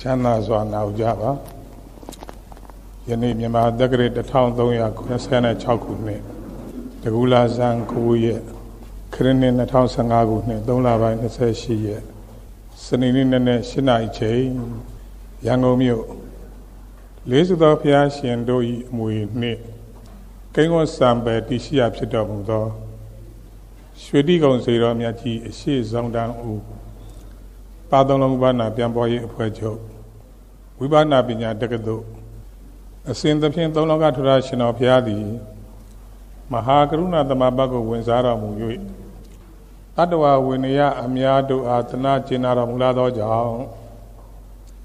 ချမ်းသာစွာနာကြပါယနေ့မြန်မာတက္ကရာ1396ခုနှစ်တကူလာဇန်9ရက်ခရစ်နှစ်2015ခုနှစ်3လပိုင်း28ရက်စနေနေ့နဲ့7နာရီချိန်ရန်ကုန်မြို့လေးစုသောဘုရားရှင်တို့၏အမွေနှင့်ကိန်းဝတ်စံပယ်တရှိရာဖြစ်တော်မူသောရွှေတိကုံစေတော်မြတ်ကြီးအရှိဆောင်တန်းဦး ပါသုံးလုံးဘာနာပြန်ပေါ်ရေးအဖွဲ့ချုပ်ဝိပဿနာပညာတက္ကသိုလ်အစဉ်သဖြင့်သုံးလောကထရရှင်တော်ဘုရားသည်မဟာကရုဏာသမဘတ်ကိုဝင်စားတော်မူ၍တတဝဝိနယအများတို့အားသနာကျင်နာတော်မူလာသောကြောင့်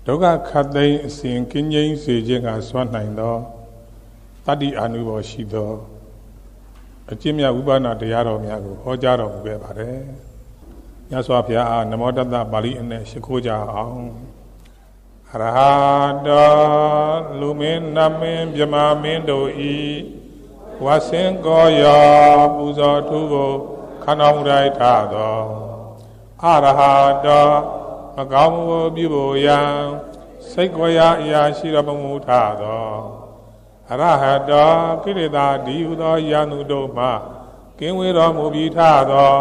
ဒုက္ခခတ်သိမ်းအစဉ်ကင်းငြိမ်းစေခြင်းကစွမ်းနိုင်သောတတ္တိအာနုဘောရှိသောအကျင့်မြတ်ဝိပဿနာတရားတော်များကိုဟောကြားတော်မူခဲ့ပါတယ်။ မြတ်စွာဘုရားအားနမောတတ္တပါဠိအနဲ့ရှိခိုးကြအောင်။ရဟတောလူမင်းနမင်းမြမမင်းတို့ဤဝါစင်ကောယောပူဇော်ထုကိုခန္ဓာမူလိုက်ထသောအရဟတောမကောင်းမှုပြုဖို့ရန်စိတ်ကိုရအရာရှိတော်မူထသောအရဟတောကိလေသာဒီဟုသောယန္တုတို့မှကင်းဝေးတော်မူပြီးထသော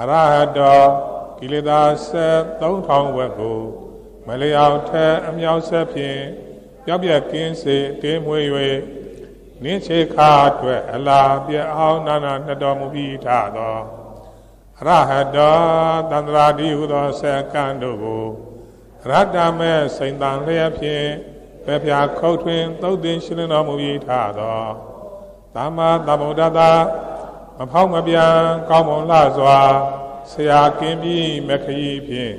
အရဟတောကိလေသာဆက်3000ဝက်ကိုမလျောက်ထက်အမြောက်ဆက်ဖြင့်ပြောက်ပြက်ကင်းစေတင်းမွေ၍နင်းချေခါအတွက်အလားပြအောင်နာနာနှစ်တော်မူပြီးထသောအရဟတောတန္တရာတိဟုသောဆက်ကံတို့ကိုရတ္တမဲစိန်တန်လျက်ဖြင့်ပဲပြာခုတ်ထွင်သုတ်တင်ရှင်တော်မူပြီးထသောသမ္မာသမ္ဗုဒ္ဓတာ မဖောက်မပြန်ကောင်းမွန်လှစွာဆရာကင်းပြီးမခရီးဖြင့်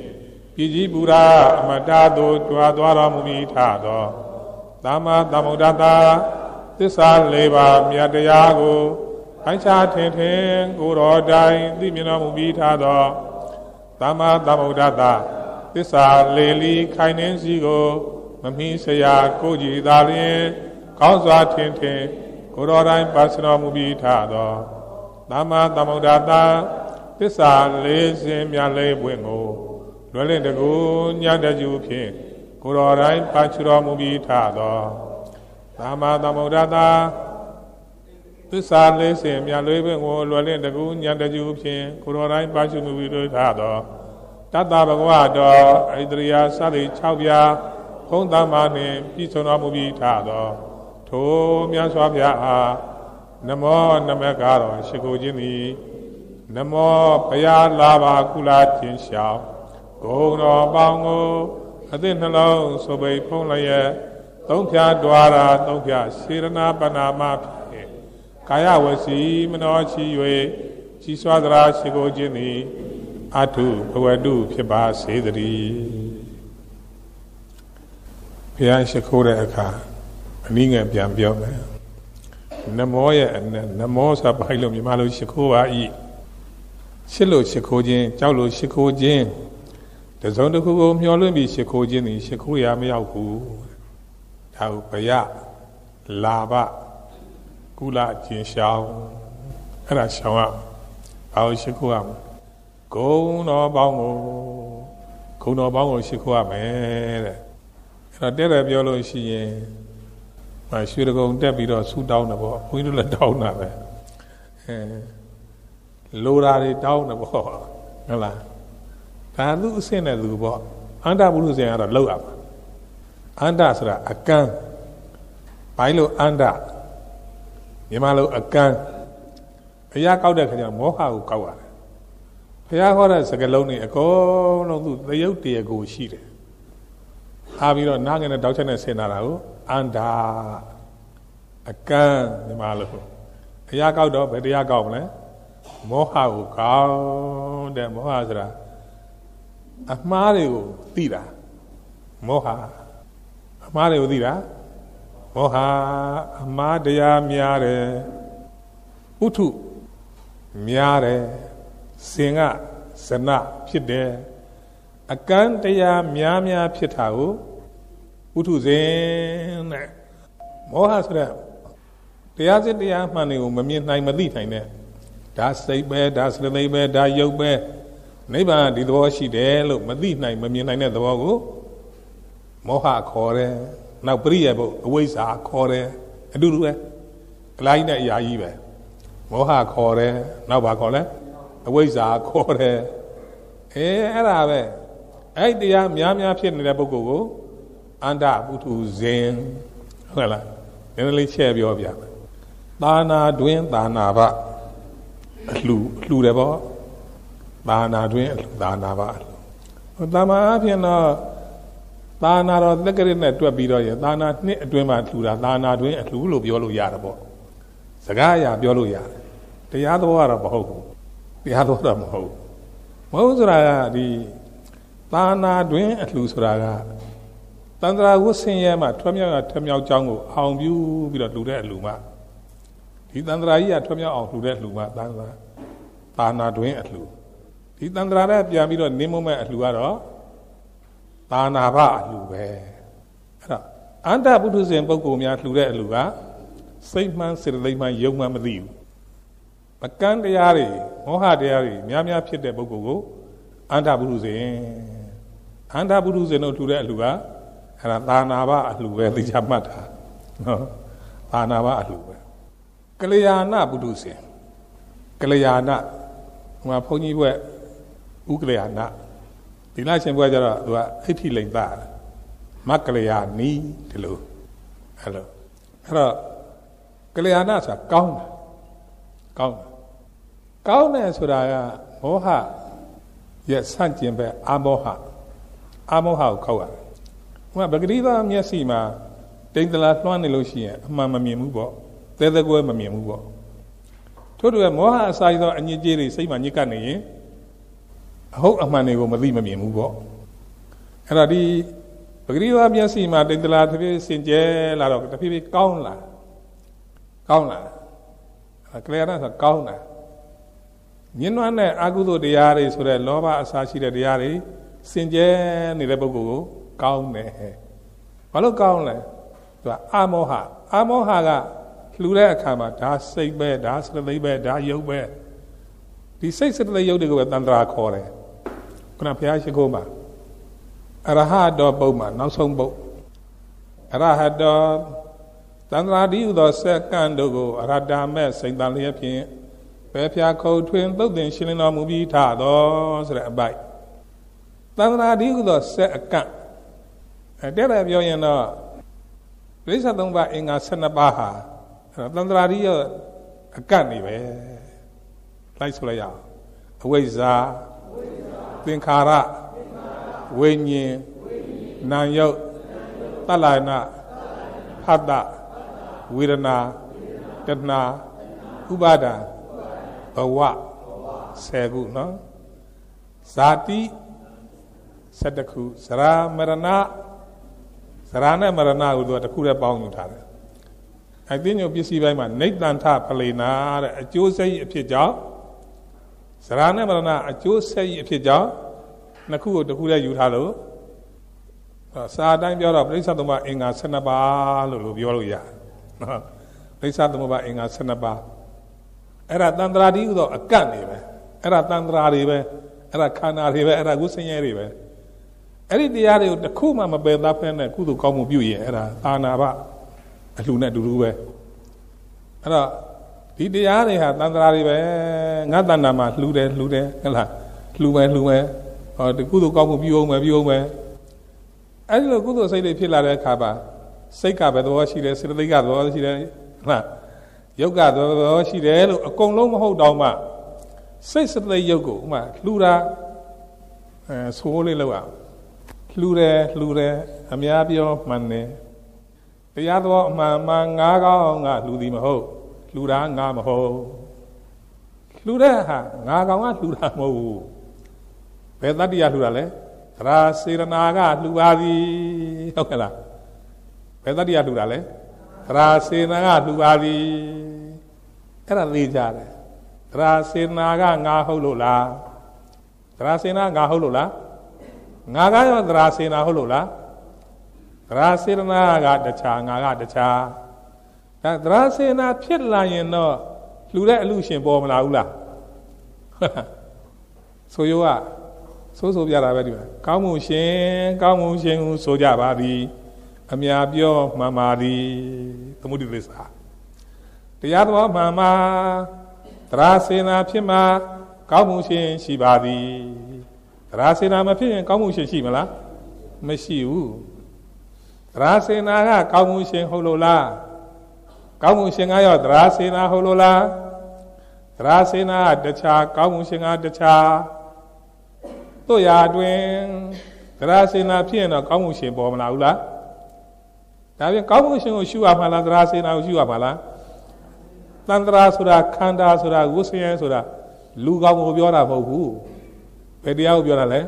ပြည်ကြီးပူရာအမတာသို့တွားသွားတော်မူပြီးထသောသမ္မာသမ္ဗုဒ္ဓတာသစ္စာ၄ပါးမြတ်တရားကိုခိုင်းချထင်ထင်ကိုတော်တိုင်သိမြင်တော်မူပြီးထသောသမ္မာသမ္ဗုဒ္ဓတာသစ္စာလေလီခိုင်နှင်းစီကိုမမီးဆရာကိုကြည်သာလျင်ကောင်းစွာထင်ထင်ကိုတော်တိုင်းပါစတော်မူပြီးထသော သမ္မာသမ္ဗုဒ္ဓတာသစ္စာလေးစင်မြတ်လေးပွင့်ကိုလွယ်လင့်တကူညတကျူဖြင့်ကိုတော်တိုင်းပါချတော်မူပြီးထသောသမ္မာသမ္ဗုဒ္ဓတာသစ္စာလေးစင်မြတ်လေးပွင့်ကိုလွယ်လင့်တကူညတကျူဖြင့်ကိုတော်တိုင်းပါချမှုပြီးထသောတတ္တဘဂဝတော်ဣတရိယာစသည်6ပြားဘုံသမ္မာနှင့်ပြည့်စုံတော်မူပြီးထသောထိုမြတ်စွာဘုရားအား နမောနမကတော်ရှိခိုးခြင်းသည်နမောဘုရားလာပါကုလာခြင်းရှောင်းဂုဏ်တော်ပေါင်းကိုအသည့်နှလုံးဆိုပိဖုံးလျက်သုံးဖြာဒွါရာသုံးဖြာစေရနာပနာမဖြင့်ကာယဝစီမနောချီ၍ကြီးစွာသရာရှိခိုးခြင်းသည်အထုဘဝတုဖြစ်ပါစေတည်းဘုရားရှိခိုးတဲ့အခါအနည်းငယ်ပြန်ပြောမယ် နမောရဲ့နမောဆိုပိုက်လို့မြန်မာလိုရှိခိုးပါဤရှစ်လို့ရှိခိုးခြင်းကြောက်လို့ရှိခိုးခြင်းတစုံတစ်ခုကိုမျှော်လင့်ပြီးရှိခိုးခြင်းသည်ရှိခိုးရမရောက်ဘူးဒါဟုဘယလာဘကုလခြင်းရှောင်းအဲ့ဒါရှောင်းရဘာလို့ရှိခိုးရမလဲဂုံတော်ပေါင်းကိုဂုံတော်ပေါင်းကိုရှိခိုးရမယ်တဲ့အဲ့တော့တဲ့တယ်ပြောလို့ရှိရင် မရွှေတကုံတက်ပြီးတော့ဆူတောင်းတယ်ပေါ့ဘုန်းကြီးတို့လည်းတောင်းတာပဲအဲလိုရာတွေတောင်းတယ်ပေါ့ဟုတ်လားဒါသူအဆင့်နဲ့သူပေါ့အန္တဘုရုဇဉ်ကတော့လောက်ရမှာအန္တဆိုတာအကန်းဘိုင်းလို့အန္တမြန်မာလိုအကန်းအရာကောက်တဲ့ခါကျမောဟကိုကောက်ရတယ်ဘုရားဟောတဲ့စကားလုံးတွေအကုန်လုံးသူသယုတ်တရားကိုရှိတယ်အားပြီးတော့နားငယ်နဲ့တောက်ချက်နဲ့ဆင်လာတာကိုအန္တာ အကန်းဒီမှာလို့အရာကောက်တော့ဘယ်တရားကောက်မလဲမောဟကိုကောက်တဲ့မောဟဆိုတာအမှားတွေကိုသိတာမောဟအမှားတွေကိုသိတာမောဟအမှားတရားများတယ်ဥထုများတယ်စင်ကဇနဖြစ်တယ်အကန်းတရားများများဖြစ်တာကိုဥထုဇင်တဲ့မောဟဆိုတဲ့ တရားစစ်တရားမှန်တွေကိုမမြင်နိုင်မသိနိုင်တဲ့ဒါစိတ်ပဲဒါစရသိပဲဒါယုတ်ပဲနိဗ္ဗာန်ဒီသဘောရှိတယ်လို့မသိနိုင်မမြင်နိုင်တဲ့သဘောကိုမောဟခေါ်တယ်နောက်ပရိယေဘုတ်အဝိဇ္ဇာခေါ်တယ်အတူတူပဲကလိုင်းနဲ့အရာကြီးပဲမောဟခေါ်တယ်နောက်ဘာခေါ်လဲအဝိဇ္ဇာခေါ်တယ်အဲအဲ့ဒါပဲအဲ့တရားများများဖြစ်နေတဲ့ပုဂ္ဂိုလ်ကိုအန္တပုထုဇဉ်ဟုတ်လားနည်းနည်းလေးချဲ့ပြောပြမယ် သာနာတွင်သာနာဘအလှအလှတယ်ပေါ့သာနာတွင်အလှသာနာဘအလှသာမန်အဖြစ်တော့သာနာတော်သက်ကရစ်နဲ့တွက်ပြီးတော့ရသာနာနှစ်အတွင်းမှာလှူတာသာနာတွင်အလှလို့ပြောလို့ရတယ်ပေါ့စကားအရာပြောလို့ရတယ်တရားတော်ကတော့မဟုတ်ဘူးတရားတော်တော့မဟုတ်ဘူးမဟုတ်ဆိုတာကဒီသာနာတွင်အလှဆိုတာကတန္တရာဝဆင်းရဲမှာထွမြောက်ရထွမြောက်ကြောင်းကိုအောင်ပြုပြီးတော့လှူတဲ့အလှမှ ဒီတန္တရာကြီးကထွမြောက်အောင်လှူတဲ့လှူမှတန္တရာသာနာတွင်အလှဒီတန္တရာနဲ့ပြန်ပြီးတော့နင်းမမဲ့အလှကတော့သာနာဘအလှပဲအဲ့တော့အန္တပုထုဇဉ်ပုဂ္ဂိုလ်များလှူတဲ့အလှကစိတ်မှန်စေတသိက်မှန်ယုံမှန်မသိဘူးပကံတရားတွေမောဟတရားတွေများများဖြစ်တဲ့ပုဂ္ဂိုလ်ကိုအန္တပုထုဇဉ်အန္တပုထုဇဉ်တို့လှူတဲ့အလှကအဲ့ဒါသာနာဘအလှပဲသိချမှတ်တာနော်သာနာဘအလှပဲ ကလျာဏပုထုဇဉ်ကလျာဏဟိုမှာဘုန်းကြီးဘွဲ့ဥကလျာဏဒီလားရှင်ဘွဲ့ကျတော့သူကအိဋ္ဌိလိန်တာမကလျာနီဒီလိုအဲ့လိုအဲ့တော့ကလျာဏဆိုတာကောင်းတာကောင်းတာကောင်းတယ်ဆိုတာကမောဟရဲ့ဆန့်ကျင်ဘက်အာမောဟအာမောဟကိုခောက်ရတယ်။ဟိုကပဂရိသမျက်စိမှာတိမ်တလာလွှမ်းနေလို့ရှိရင်အမှန်မမြင်ဘူးပေါ့။ သဲသကွဲမမြင်ဘူးပေါ့။ထို့တူပဲမောဟအစာရသောအညစ်အကြေးတွေစိတ်မှာညစ်ကပ်နေရင်အဟုတ်အမှန်တွေကိုမသိမမြင်ဘူးပေါ့။အဲ့တော့ဒီပဂရိသမျက်စိမှာတိမ်တလာတစ်ပြေးစင်ကြဲလာတော့တစ်ပြေးပြေးကောင်းလာကောင်းလာကလျာဏဆိုကောင်းတာညှဉ်းနှွမ်းတဲ့အကုသိုလ်တရားတွေဆိုတဲ့လောဘအစာရှိတဲ့တရားတွေစင်ကြဲနေတဲ့ပုဂ္ဂိုလ်ကိုကောင်းတယ်ဘာလို့ကောင်းလဲသူကအာမောဟအာမောဟက လှူတဲ့အခါမှာဒါစိတ်ပဲဒါစရသိပဲဒါယုတ်ပဲဒီစိတ်စရသိယုတ်တွေကိုပဲတန်ត្រာခေါ်တယ်ခုနဘုရားရှိခိုးမှာအရဟတောပုဒ်မှာနောက်ဆုံးပုဒ်အရဟတောတန်ត្រာဒီဥသောစက္ကန့်တို့ကိုအရတာမဲ့စိတ်တန်လျက်ဖြင့်ပဲဖျားခုံထွင်သုတ်တင်ရှင်းလင်းတော်မူပြီးထတော်ဆိုတဲ့အပိုက်တန်ត្រာဒီဥသောစက်အကန့်အဲတဲ့တယ်ပြောရင်တော့ပြိဿသုံးပါးအင်္ဂါ12ပါးဟာ အဲတန်ត្រာဒီရောအကန့်နေပဲလိုက်ဆိုလိုက်ရအောင်အဝိဇ္ဇာသင်္ခါရဝိညာဉ်နာယုတ်တလနာဖတ်တာဝေဒနာတဏှာဥပါဒာဘဝဆယ်ခုနော်ဇာတိ7ခုဇရာမရဏဇရာနဲ့မရဏကိုသူကတစ်ခုတည်းပေါင်းယူထားတယ် အဲသိညုပစ္စည်းပိုင်းမှာနေတန်ထဖလေနာတဲ့အကျိုးဆက်အဖြစ်ကြောင့်ဇရာနဲ့မရဏအကျိုးဆက်အဖြစ်ကြောင့်နှစ်ခုကိုတစ်ခုတည်းယူထားလို့စာအတိုင်းပြောတော့ပြိဿသမဘအင်္ဂါ12ပါးလို့လို့ပြောလို့ရတယ်နော်ပြိဿသမဘအင်္ဂါ12ပါးအဲ့ဒါတန်ត្រာတိဥသောအကန့်နေပဲအဲ့ဒါတန်ត្រာတွေပဲအဲ့ဒါခန္ဓာတွေပဲအဲ့ဒါကုဆင်းရဲတွေပဲအဲ့ဒီတရားတွေကိုတစ်ခုမှမပယ်သားဖဲနဲ့ကုသိုလ်ကောင်းမှုပြုရင်အဲ့ဒါအာနာဘ အလှနဲ့အတူတူပဲအဲ့တော့ဒီတရားတွေဟာတန်ត្រာတွေပဲငါတဏ္ဍာမှာလှူတယ်လှူတယ်ဟုတ်လားလှူမယ်လှူမယ်ဟောဒီကုသိုလ်ကောင်းမှုပြုအောင်မယ်ပြုအောင်မယ်အဲ့ဒီလိုကုသိုလ်စိတ်တွေဖြစ်လာတဲ့အခါမှာစိတ်ကပဲသဘောရှိတယ်စေတသိက်ကသဘောရှိတယ်ဟုတ်လားယုတ်ကသဘောရှိတယ်လို့အကုန်လုံးမဟုတ်တော့မှစိတ်စသိယုတ်ကိုဥမာလှူတာအဲဆိုးလေးလောက်အောင်လှူတယ်လှူတယ်အများပြောမှန်တယ် တရားတော်အမှန်မှန်ငါးကောင်းကလှူသည်မဟုတ်လှူတာငါမဟုတ်လှူတဲ့ဟာငါကောင်ကလှူတာမဟုတ်ဘူးဘယ်တတ္တိယလှူတာလဲသရာစေရနာကလှူပါသည်ဟုတ်ကဲ့လားဘယ်တတ္တိယလှူတာလဲသရာစေနာကလှူပါသည်အဲ့ဒါသိကြတယ်သရာစေနာကငါဟုတ်လို့လားသရာစေနာငါဟုတ်လို့လားငါကရောသရာစေနာဟုတ်လို့လား သရာစေနာကတခြားငါကတခြားဒါသရာစေနာဖြစ်လာရင်တော့လှူတဲ့အလူရှင်ပေါ်မလာဘူးလားဆိုရောကဆိုးဆိုပြတာပဲဒီမှာကောင်းမှုရှင်ကောင်းမှုရှင်ဟုဆိုကြပါသည်အမြပြောမှန်ပါသည်သမုဒိသစ္စာတရားတော်မှန်မှာတရားစေနာဖြစ်မှာကောင်းမှုရှင်ရှိပါသည်တရားစေနာမဖြစ်ရင်ကောင်းမှုရှင်ရှိမလားမရှိဘူးတ ရားစေနာကကောင်းမှုရှင်ဟုတ်လို့လားကောင်းမှုရှင်ကရောတရားစေနာဟုတ်လို့လားတရားစေနာကတခြားကောင်းမှုရှင်ကတခြားတို့ရာတွင်တရားစေနာဖြစ်ရင်တော့ကောင်းမှုရှင်ပေါ်မလာဘူးလားဒါပြန်ကောင်းမှုရှင်ကိုရှုရမှာလားတရားစေနာကိုရှုရမှာလားတန်ត្រာဆိုတာခန္ဓာဆိုတာဝိသယံဆိုတာလူကောင်းကိုပြောတာမဟုတ်ဘူးဘယ်တရားကိုပြောတာလဲ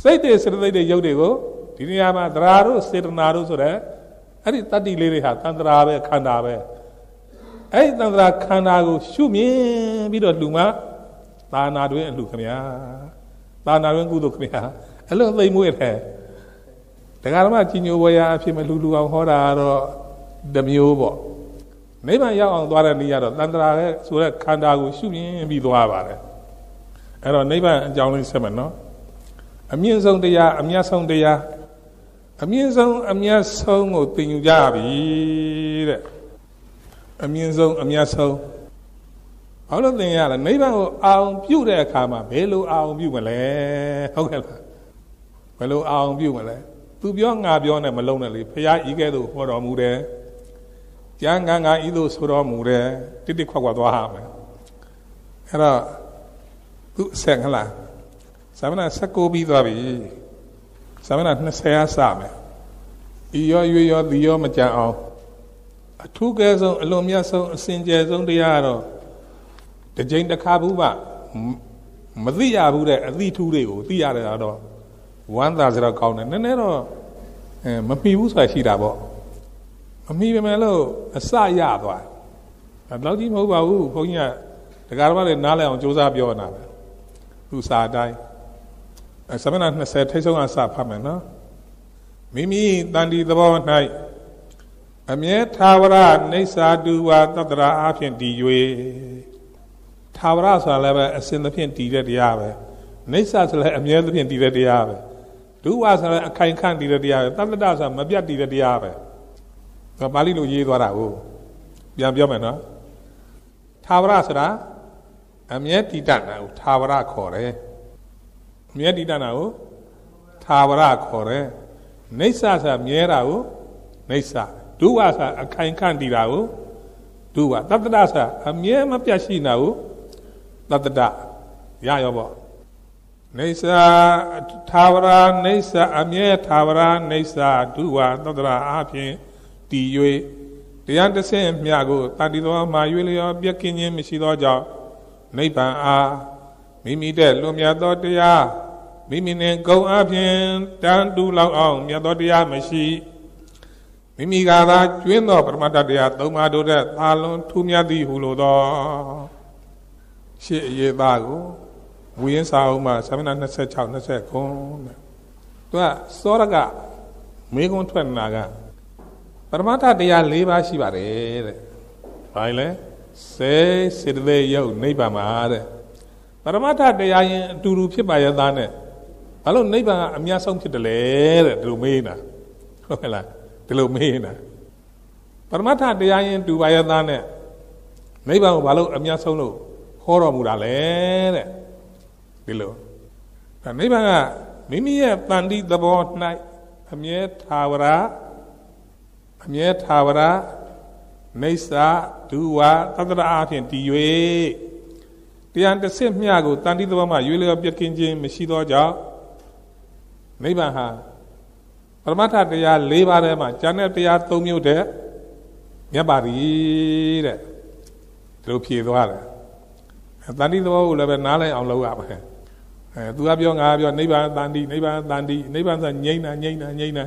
စိတ်တွေစေတသိက်တွေရုပ်တွေကို ဒီနေရာမှာသရာတို့စေတနာတို့ဆိုတဲ့အဲ့ဒီတတ္တိလေးတွေဟာတန်ត្រာပဲခန္ဓာပဲအဲ့ဒီတန်ត្រာခန္ဓာကိုရှုမြင်ပြီးတော့လူမှသာနာတွင်အလှခင်ဗျာသာနာတွင်ကုသိုလ်ခင်ဗျာအဲ့လိုသိမ့်မွေ့တယ်တရားဓမ္မကြီးညိုဝေယအဖြစ်မလူလူအောင်ဟောတာတော့တမျိုးပေါ့နိဗ္ဗာန်ရောက်အောင်သွားတဲ့နေရာတော့တန်ត្រာရဲ့ဆိုတဲ့ခန္ဓာကိုရှုမြင်ပြီးသွားပါတယ်အဲ့တော့နိဗ္ဗာန်အကြောင်းလေးဆက်မယ်နော်အမြင့်ဆုံးတရားအမြတ်ဆုံးတရား အမြင့်ဆုံးအမြတ်ဆုံးကိုသင်ယူကြပြီတဲ့အမြင့်ဆုံးအမြတ်ဆုံးဘာလို့သင်ရလဲနိဗ္ဗာန်ကိုအောင်ပြုတဲ့အခါမှာဘယ်လိုအောင်ပြုမလဲဟုတ်ကဲ့လားဘယ်လိုအောင်ပြုမလဲသူပြောငါပြောနဲ့မလုံးနဲ့လေဖရာဤကဲ့သို့ဟောတော်မူတယ်ကျမ်းဂန်ကဤသို့ဆိုတော်မူတယ်တိတိခွက်ခွက်သွားရမယ်အဲ့တော့သူဆက်ခလားသမဏ16ပြီးသွားပြီ သမဏ20ရစမယ်ဤရောရွေရောဒီရောမကြအောင်အထူးကဲဆုံးအလွန်မြတ်ဆုံးအစင်ကြယ်ဆုံးတရားကတော့တစ်ကြိမ်တစ်ခါဘူးမှမသိရဘူးတဲ့အသိထူးတွေကိုသိရတယ်တော့ဝမ်းသာစရာကောင်းတယ်နည်းနည်းတော့အဲမမီဘူးဆိုတာရှိတာပေါ့မမီပဲမဲ့လို့အစရသွားတယ်တော့ကြီးမဟုတ်ပါဘူးဘုန်းကြီးကတရားဓမ္မတွေနားလည်အောင်စူးစမ်းပြောနေတာပဲသူစာအတိုင်း သမဏ20ထိတ်ဆုံးအစဖတ်မယ်နော်မိမိတန်ဒီသဘော၌အမြဲသာဝရနေသာတူဝါတတရာအဖြစ်တည်၍သာဝရဆိုတာလည်းပဲအစဉ်သဖြင့်တည်တဲ့တရားပဲနေသာဆိုလည်းအမြဲသဖြင့်တည်တဲ့တရားပဲဒုဝါဆိုလည်းအခိုင်ခန့်တည်တဲ့တရားပဲတတ္တဆိုတာမပြတ်တည်တဲ့တရားပဲဒါပါဠိလိုရေးသွားတာကိုပြန်ပြောမယ်နော်သာဝရဆိုတာအမြဲတည်တတ်တာကိုသာဝရခေါ်တယ်အ မြဲတည်တတ်တာကိုသာဝရခေါ်တယ်နေဆာဆိုမြဲတာကိုနေဆာဒုဝါဆိုအခိုင်ခန့်တည်တာကိုဒုဝါတတ္တရဆိုအမြဲမပြတ်ရှိတာကိုတတ္တရရောပေါ့နေစာသာဝရနေစာအမြဲသာဝရနေစာဒုဝါတတ္တရအဖြစ်တည်၍တရားတစ်ဆင့်မြကိုတန်တီတော်မှာရွေလျောပြက်ကင်းခြင်းမရှိသောကြောင့်နိဗ္ဗာန်အား မိမိတဲ့လွန်မြတ်သောတရားမိမိနဲ့ဂုံအပြင်တန်တူလောက်အောင်မြတ်သောတရားမရှိမိမိကသာကျွင်းသောပရမတ္တတရားသုံးပါးတို့တဲ့သာလွန်ထူးမြတ်သည်ဟုလိုသောရှေ့အရေးသားကိုဝိယင်းစာအုပ်မှာသမဏ26 29ခုတဲ့သူကစောရကမေကွန်းထွက်နာကပရမတ္ထတရား၄ပါးရှိပါတယ်တဲ့။ဘာလဲစေစေတသိက်ရုပ်နိဗ္ဗာန်မှာတဲ့ ပရမတ္ထတရားရင်အတူတူဖြစ်ပါရဲ့သားနဲ့ဘာလို့နိဗ္ဗာန်ကအများဆုံးဖြစ်တယ်လဲတဲ့ဒီလိုမေးနေတာဟုတ်ကဲ့လားဒီလိုမေးနေတာပရမတ္ထတရားရင်တူပါရဲ့သားနဲ့နိဗ္ဗာန်ကိုဘာလို့အများဆုံးလို့ဟောတော်မူတာလဲတဲ့ဒီလိုဒါနိဗ္ဗာန်ကမိမိရဲ့တန်တိသဘော၌အမြဲသာဝရအမြဲသာဝရနေစာဒုဝါသတ္တရာအဖြစ်တည်၍ တရားတစ်စစ်မျှကိုတန်တိသဘောမှရွေးလျော်ပြက်ကင်းခြင်းမရှိသောကြောင့်နိဗ္ဗာန်ဟာပရမတ္ထတရား၄ပါးထဲမှာဉာဏ်နဲ့တရား၃မျိုးတည်းမြတ်ပါပြီတဲ့ဒီလိုဖြေသွားတယ်တန်တိသဘောကိုလည်းပဲနားလည်အောင်လုပ်ရမယ်အဲသူကပြောငါပြောနိဗ္ဗာန်တန်တိနိဗ္ဗာန်တန်တိနိဗ္ဗာန်ဆိုငြိမ့်တာငြိမ့်တာငြိမ့်တာ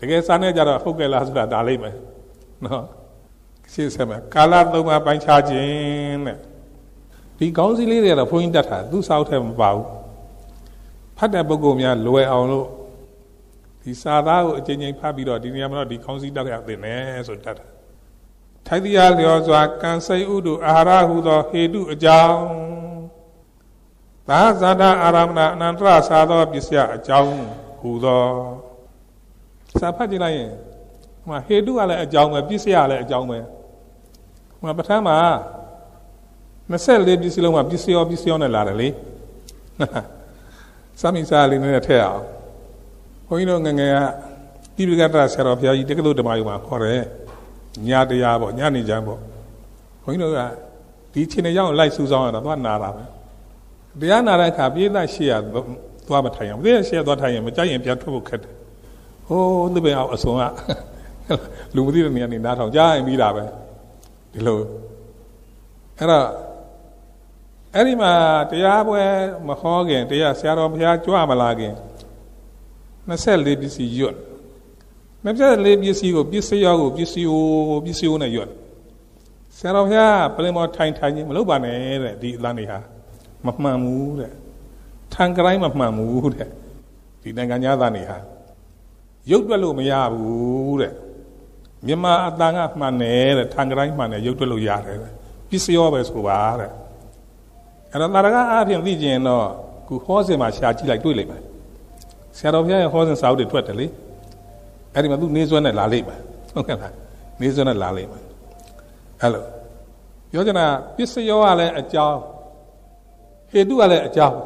တကယ်စာနဲ့ကြတော့ဟုတ်ကဲ့လားဆိုတာဒါလိမ့်မယ်နော်ရှင်းဆက်မယ်ကာလသုံးပါးပိုင်းခြားခြင်းတဲ့ ဒီကောင်းစီလေးတွေကတော့ဘုန်းကြီးတတ်တာသူစောက်ထဲမပါဘူးဖတ်တဲ့ပုဂ္ဂိုလ်များလွယ်အောင်လို့ဒီစာသားကိုအချိန်ချင်းဖတ်ပြီးတော့ဒီနေရာမှာတော့ဒီကောင်းစီတက်ရသင့်တယ်ဆိုတတ်တာထိုက်တရားလျော်စွာကံစိတ်ဥဒုအာဟာရဟုသောဟေတုအကြောင်းသာဇာတာအာရမဏအနန္တရသာသောပစ္စယအကြောင်းဟူသောစာဖတ်ကြည့်လိုက်ရင်ဟိုဟေတုကလည်းအကြောင်းပဲပစ္စယလည်းအကြောင်းပဲဟိုပထမ 24ပစ္စည်းလုံးမှာပစ္စယောပစ္စယောနဲ့လာတယ်လေစမိစားလေးနဲ့ထည့်အောင်ဘုန်းကြီးတို့ငငယ်ကတိပိကတဆရာတော်ဘုရားကြီးတက္ကသိုလ်ဓမ္မယုံမှာခေါ်တယ်ညတရားပေါ့ညနေချမ်းပေါ့ဘုန်းကြီးတို့ကဒီချင်းရောက်လိုက်စူးစောင်းရတာသွားနာတာပဲတရားနာတဲ့အခါပြေးသားရှိရသွားမထိုင်အောင်ပြေးရှိရသွားထိုင်ရင်မကြိုက်ရင်ပြန်ထွက်ဖို့ခက်တယ်ဟိုးသဘင်အောင်အစုံကလူမသိတဲ့နေရာနေနားထောင်ကြားရင်ပြီးတာပဲဒီလိုအဲ့တော့ အဲ့ဒီမှာတရားပွဲမဟောခင်တရားဆရာတော်ဘုရားကြွမလာခင်24ပစ္စည်းရွတ်24ပစ္စည်းကိုပစ္စည်းရောကိုပစ္စည်းကိုပစ္စည်းကိုနဲ့ရွတ်ဆရာတော်ဘုရားပြင်မောထိုင်ထိုင်ချင်းမလုပ်ပါနဲ့တဲ့ဒီအလန်းနေဟာမမှန်ဘူးတဲ့ထံကတိုင်းမမှန်ဘူးတဲ့ဒီနိုင်ငံသားသားနေဟာရုပ်တွက်လို့မရဘူးတဲ့မြန်မာအတန်ကမှန်တယ်တဲ့ထံကတိုင်းမှန်တယ်ရုပ်တွက်လို့ရတယ်တဲ့ပစ္စည်းရောပဲဆိုပါတဲ့ အဲ့တော့တာရကအားဖြင့်သိကျင်တော့ခုဟောစဉ်မှာရှာကြည့်လိုက်တွေ့လိမ့်မယ်ဆရာတော်ဘုရားရဲ့ဟောစဉ်စာအုပ်တွေထွက်တယ်လေအဲ့ဒီမှာသူနေစွမ်းနဲ့လာလိမ့်မယ်ဟုတ်ကဲ့လားနေစွမ်းနဲ့လာလိမ့်မယ်အဲ့လိုပြောချင်တာပစ္စယောကလည်းအကြောင်းဟေတုကလည်းအကြောင်း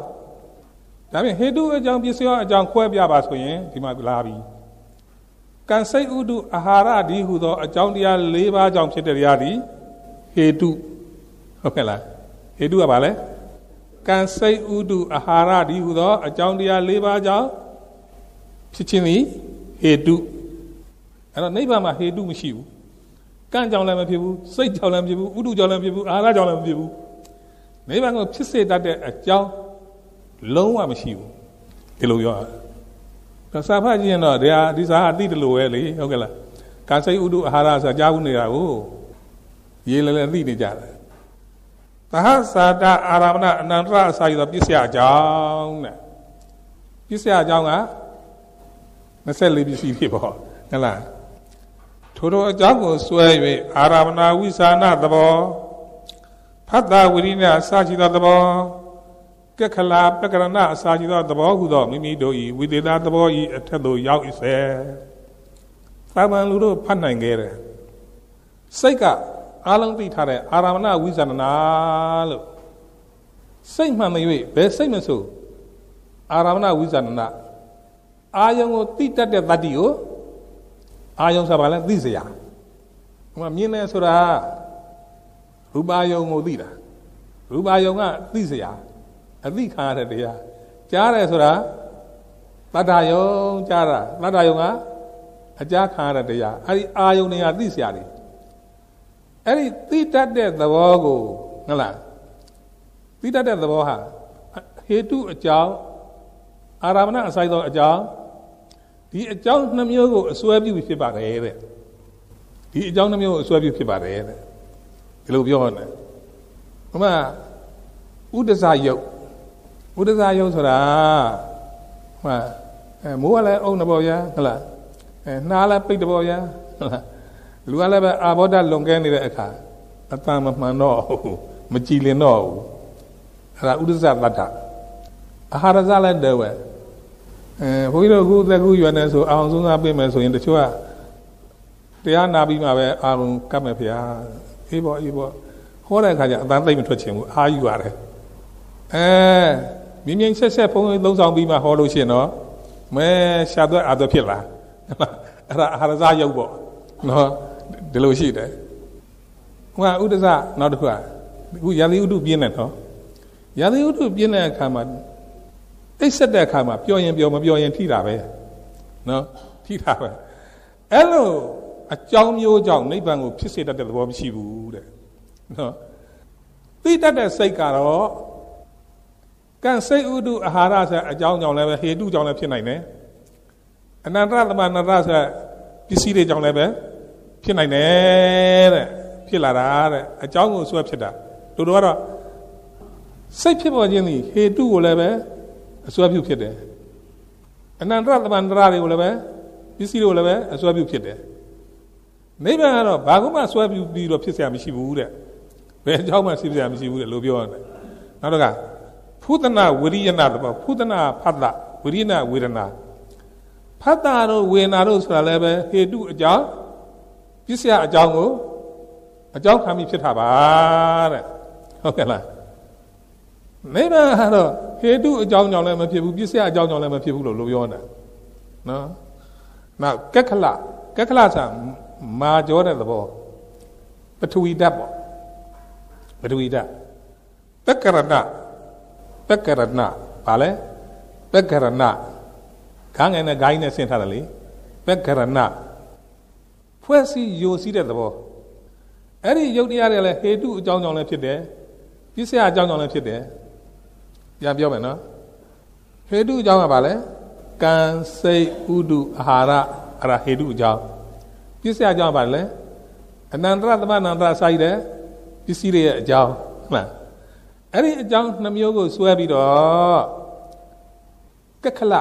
ဒါပြင်ဟေတုအကြောင်းပစ္စယောအကြောင်းခွဲပြပါဆိုရင်ဒီမှာလာပြီကံစိတ်ဥဒုအာဟာရဒီဟုသောအကြောင်းတရား၄ပါးကြောင့်ဖြစ်တဲ့တရားဒီဟေတုဟုတ်ကဲ့လားဟေတုကဘာလဲ ကံစိတ်ဥဒုအာဟာရဒီဟုသောအကြောင်းတရား၄ပါးကြောင့်ဖြစ်ခြင်းသည်ဟေတုအဲ့တော့နိဗ္ဗာန်မှာဟေတုမရှိဘူးကံကြောင့်လည်းမဖြစ်ဘူးစိတ်ကြောင့်လည်းမဖြစ်ဘူးဥဒုကြောင့်လည်းမဖြစ်ဘူးအာဟာရကြောင့်လည်းမဖြစ်ဘူးနိဗ္ဗာန်ကိုဖြစ်စေတတ်တဲ့အကြောင်းလုံးဝမရှိဘူးဒီလိုပြောတာစာဖတ်ကြည့်ရင်တော့ဒီဟာဒီစာအတိတလို့ပဲလေဟုတ်ကဲ့လားကံစိတ်ဥဒုအာဟာရဆိုတာကြားဘူးနေတာကိုရေးလည်းလည်းသိနေကြတယ် သဟသာတအာရမဏအနန္တရအစာရသောပစ္စယအကြောင်းတဲ့ပစ္စယအကြောင်းက24ပစ္စည်းဖြစ်ပေါ့ဟုတ်လားထိုတို့အကြောင်းကိုစွဲ၍အာရမဏဝိသနာသဘောဖတ်တာဝိရိယအစာရှိသောသဘောကခလာပကရဏအစာရှိသောသဘောဟုသောမိမိတို့၏ဝိသေသသဘော၏အထက်သို့ရောက်၏စေသာမန်လူတို့ဖတ်နိုင်ခဲ့တယ်စိတ်က အလုံးသိထားတဲ့အာရမဏဝိဇာဏနာလို့စိတ်မှန်မ၍ဘယ်စိတ်မဆိုအာရမဏဝိဇာဏနာအာယုံကိုသိတတ်တဲ့တတ္တိကိုအာယုံဆိုတာဘာလဲသိစရာဟိုမှာမြင်နေဆိုတာရူပါယုံကိုသိတာရူပါယုံကသိစရာအသိခံရတဲ့တရားကြားတယ်ဆိုတာတတ္တယုံကြားတာတတ္တယုံကအကြားခံရတဲ့တရားအဲ့ဒီအာယုံတွေကသိစရာတွေ အဲ့ဒီသိတတ်တဲ့သဘောကိုဟုတ်လားသိတတ်တဲ့သဘောဟာဟေတုအကြောင်းအာရမဏအစိုက်သောအကြောင်းဒီအကြောင်းနှမျိုးကိုအစွဲပြုဖြစ်ပါတယ်တဲ့ဒီအကြောင်းနှမျိုးကိုအစွဲပြုဖြစ်ပါတယ်တဲ့ဒီလိုပြောရတယ်ဟိုမှာဥဒ္ဒဇယုတ်ဥဒ္ဒဇယုတ်ဆိုတာဟိုမှာအဲမိုးကလည်းအုံတဘောဗျာဟုတ်လားအဲနှားလည်းပိတ်တဘောဗျာဟုတ်လား လူကလည်းပဲအာဘောဓလွန်ကဲနေတဲ့အခါအတန်မမှန်တော့မကြည်လင်တော့ဘူးအဲ့ဒါဥဒ္ဒဇတတ္တအာဟာရဇလည်းတယ်ဝဲအဲဘုန်းကြီးတို့အခုသက်ကူရွယ်နေဆိုအောင်ဆုံးစားပေးမယ်ဆိုရင်တချို့ကတရားနာပြီးမှပဲအာရုံကပ်မယ်ဖေဟာအေးပေါ့အေးပေါ့ဟောတဲ့အခါကျအတန်းသိမ့်မထွက်ချင်ဘူးအာယူရတယ်အဲမြင်းမြင်းဆက်ဆက်ဘုန်းကြီးသုံးဆောင်ပြီးမှဟောလို့ရှိရင်တော့မဲရှာသွက်အာသွက်ဖြစ်လာအဲ့ဒါအာရဇရုပ်ပေါ့နော် ဒီလိုရှိတယ်ဟိုကဥဒ္ဒစနောက်တစ်ခုကအခုရာသီဥတုပြင်းတယ်နော်ရာသီဥတုပြင်းတဲ့အခါမှာအိတ်ဆက်တဲ့အခါမှာပျော်ရင်ပျော်မပျော်ရင်ထိတာပဲနော်ထိတာပဲအဲ့လိုအကြောင်းမျိုးကြောင့်နိဗ္ဗာန်ကိုဖြစ်စေတတ်တဲ့သဘောမရှိဘူးတဲ့နော်သိတတ်တဲ့စိတ်ကတော့ကံစိတ်ဥဒုအာဟာရဆိုအကြောင်းကြောင့်လည်းပဲဟေတုကြောင့်လည်းဖြစ်နိုင်တယ်အနန္တသမနတဆိုပစ္စည်းတွေကြောင့်လည်းပဲ ဖြစ်နိုင်တယ်တဲ့ဖြစ်လာတာတဲ့အကြောင်းကိုဆွဲဖြစ်တာတို့တော့ကတော့စိတ်ဖြစ်ပေါ်ခြင်းသည်ဟေတုကိုလည်းပဲအစွဲပြုဖြစ်တယ်အနန္တသမန္တရတွေကိုလည်းပဲပစ္စည်းတွေကိုလည်းပဲအစွဲပြုဖြစ်တယ်နိဗ္ဗာန်ကတော့ဘာမှစွဲပြုပြီးတော့ဖြစ်เสียမရှိဘူးတဲ့ဘယ်အကြောင်းမှဖြစ်เสียမရှိဘူးတဲ့လို့ပြောရတယ်နောက်တော့ကဖ ဖုဒနာဝိရိယနာတဘောဖုဒနာဖတ်တာဝိရိယနာဝေဒနာဖတ်တာတို့ဝေဒနာတို့ဆိုတာလည်းပဲဟေတုအကြောင်း ပစ္စယအကြောင်းကိုအကြောင်းခံပြီးဖြစ်တာပါတဲ့ဟုတ်ကဲ့လားနိဗ္ဗာန်ကတော့ဟေတုအကြောင်းကြောင့်လည်းမဖြစ်ဘူးပစ္စယအကြောင်းကြောင့်လည်းမဖြစ်ဘူးလို့လို့ပြောတာနော်နောက်ကက္ခလကက္ခလဆာမာကြောတဲ့သဘောပထဝီဓာတ်ပေါ့ပထဝီဓာတ်ပက္ကရဏပက္ကရဏဘာလဲပက္ကရဏခန်းငယ်နဲ့ဂိုင်းနဲ့ဆင်းထားတယ်လေပက္ကရဏ ဖွဲ့စည်းယိုစီးတဲ့သဘောအဲ့ဒီယုတ်တရားတွေလည်းဟေတုအကြောင်းကြောင့်လည်းဖြစ်တယ်ပြစ္ဆယအကြောင်းကြောင့်လည်းဖြစ်တယ်ပြန်ပြောမယ်နော်ဟေတုအကြောင်းကဘာလဲကံစိတ်ဥဒုအာဟာရအဲ့ဒါဟေတုအကြောင်းပြစ္ဆယအကြောင်းကဘာလဲအနန္တရသမနန္တရစာရတဲ့ပစ္စည်းတွေရဲ့အကြောင်းဟုတ်လားအဲ့ဒီအကြောင်းနှမျိုးကိုစွဲပြီးတော့ကက္ခလ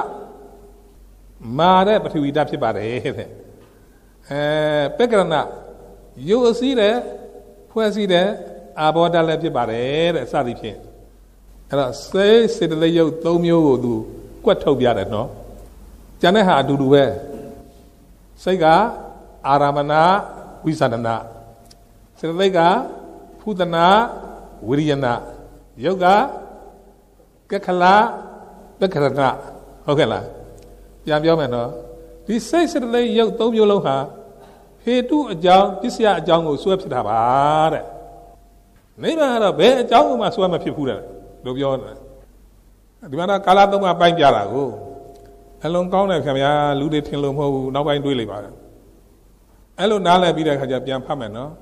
မာတဲ့ပထဝီဓာတ်ဖြစ်ပါတယ်တဲ့ အဲပက္ကရဏယုတ်အစည်းတဲ့ဖွဲ့စည်းတဲ့အာဘောဓာတ်လည်းဖြစ်ပါတယ်တဲ့စသည်ဖြင့်အဲ့တော့စေစေတသိက်ယုတ်၃မျိုးကိုသူကွက်ထုတ်ပြတယ်နော်ကျန်တဲ့ဟာအတူတူပဲစိတ်ကအာရမဏဝိသန္ဒနာစေတသိက်ကဖုဒနာဝိရိယနာယုတ်ကကခလာပက္ခရဏဟုတ်ကဲ့လားပြန်ပြောမယ်နော်ဒီစိတ်စေတသိက်ယုတ်၃မျိုးလုံးဟာ ဟေတုအကြောင်းပစ္စယအကြောင်းကိုစွဲဖြစ်တာပါတဲ့နိဗ္ဗာန်ကတော့ဘယ်အကြောင်းမှစွဲမဖြစ်ဘူးတဲ့လို့ပြောတယ်ဒီမှာတော့ကာလသုံးပါးပိုင်းပြတာကိုအလုံးကောင်းတယ်ခင်ဗျာလူတွေထင်လို့မဟုတ်ဘူးနောက်ပိုင်းတွေးလိုက်ပါတယ်အဲ့လိုနားလည်ပြီးတဲ့အခါကျပြန်ဖတ်မယ်နော်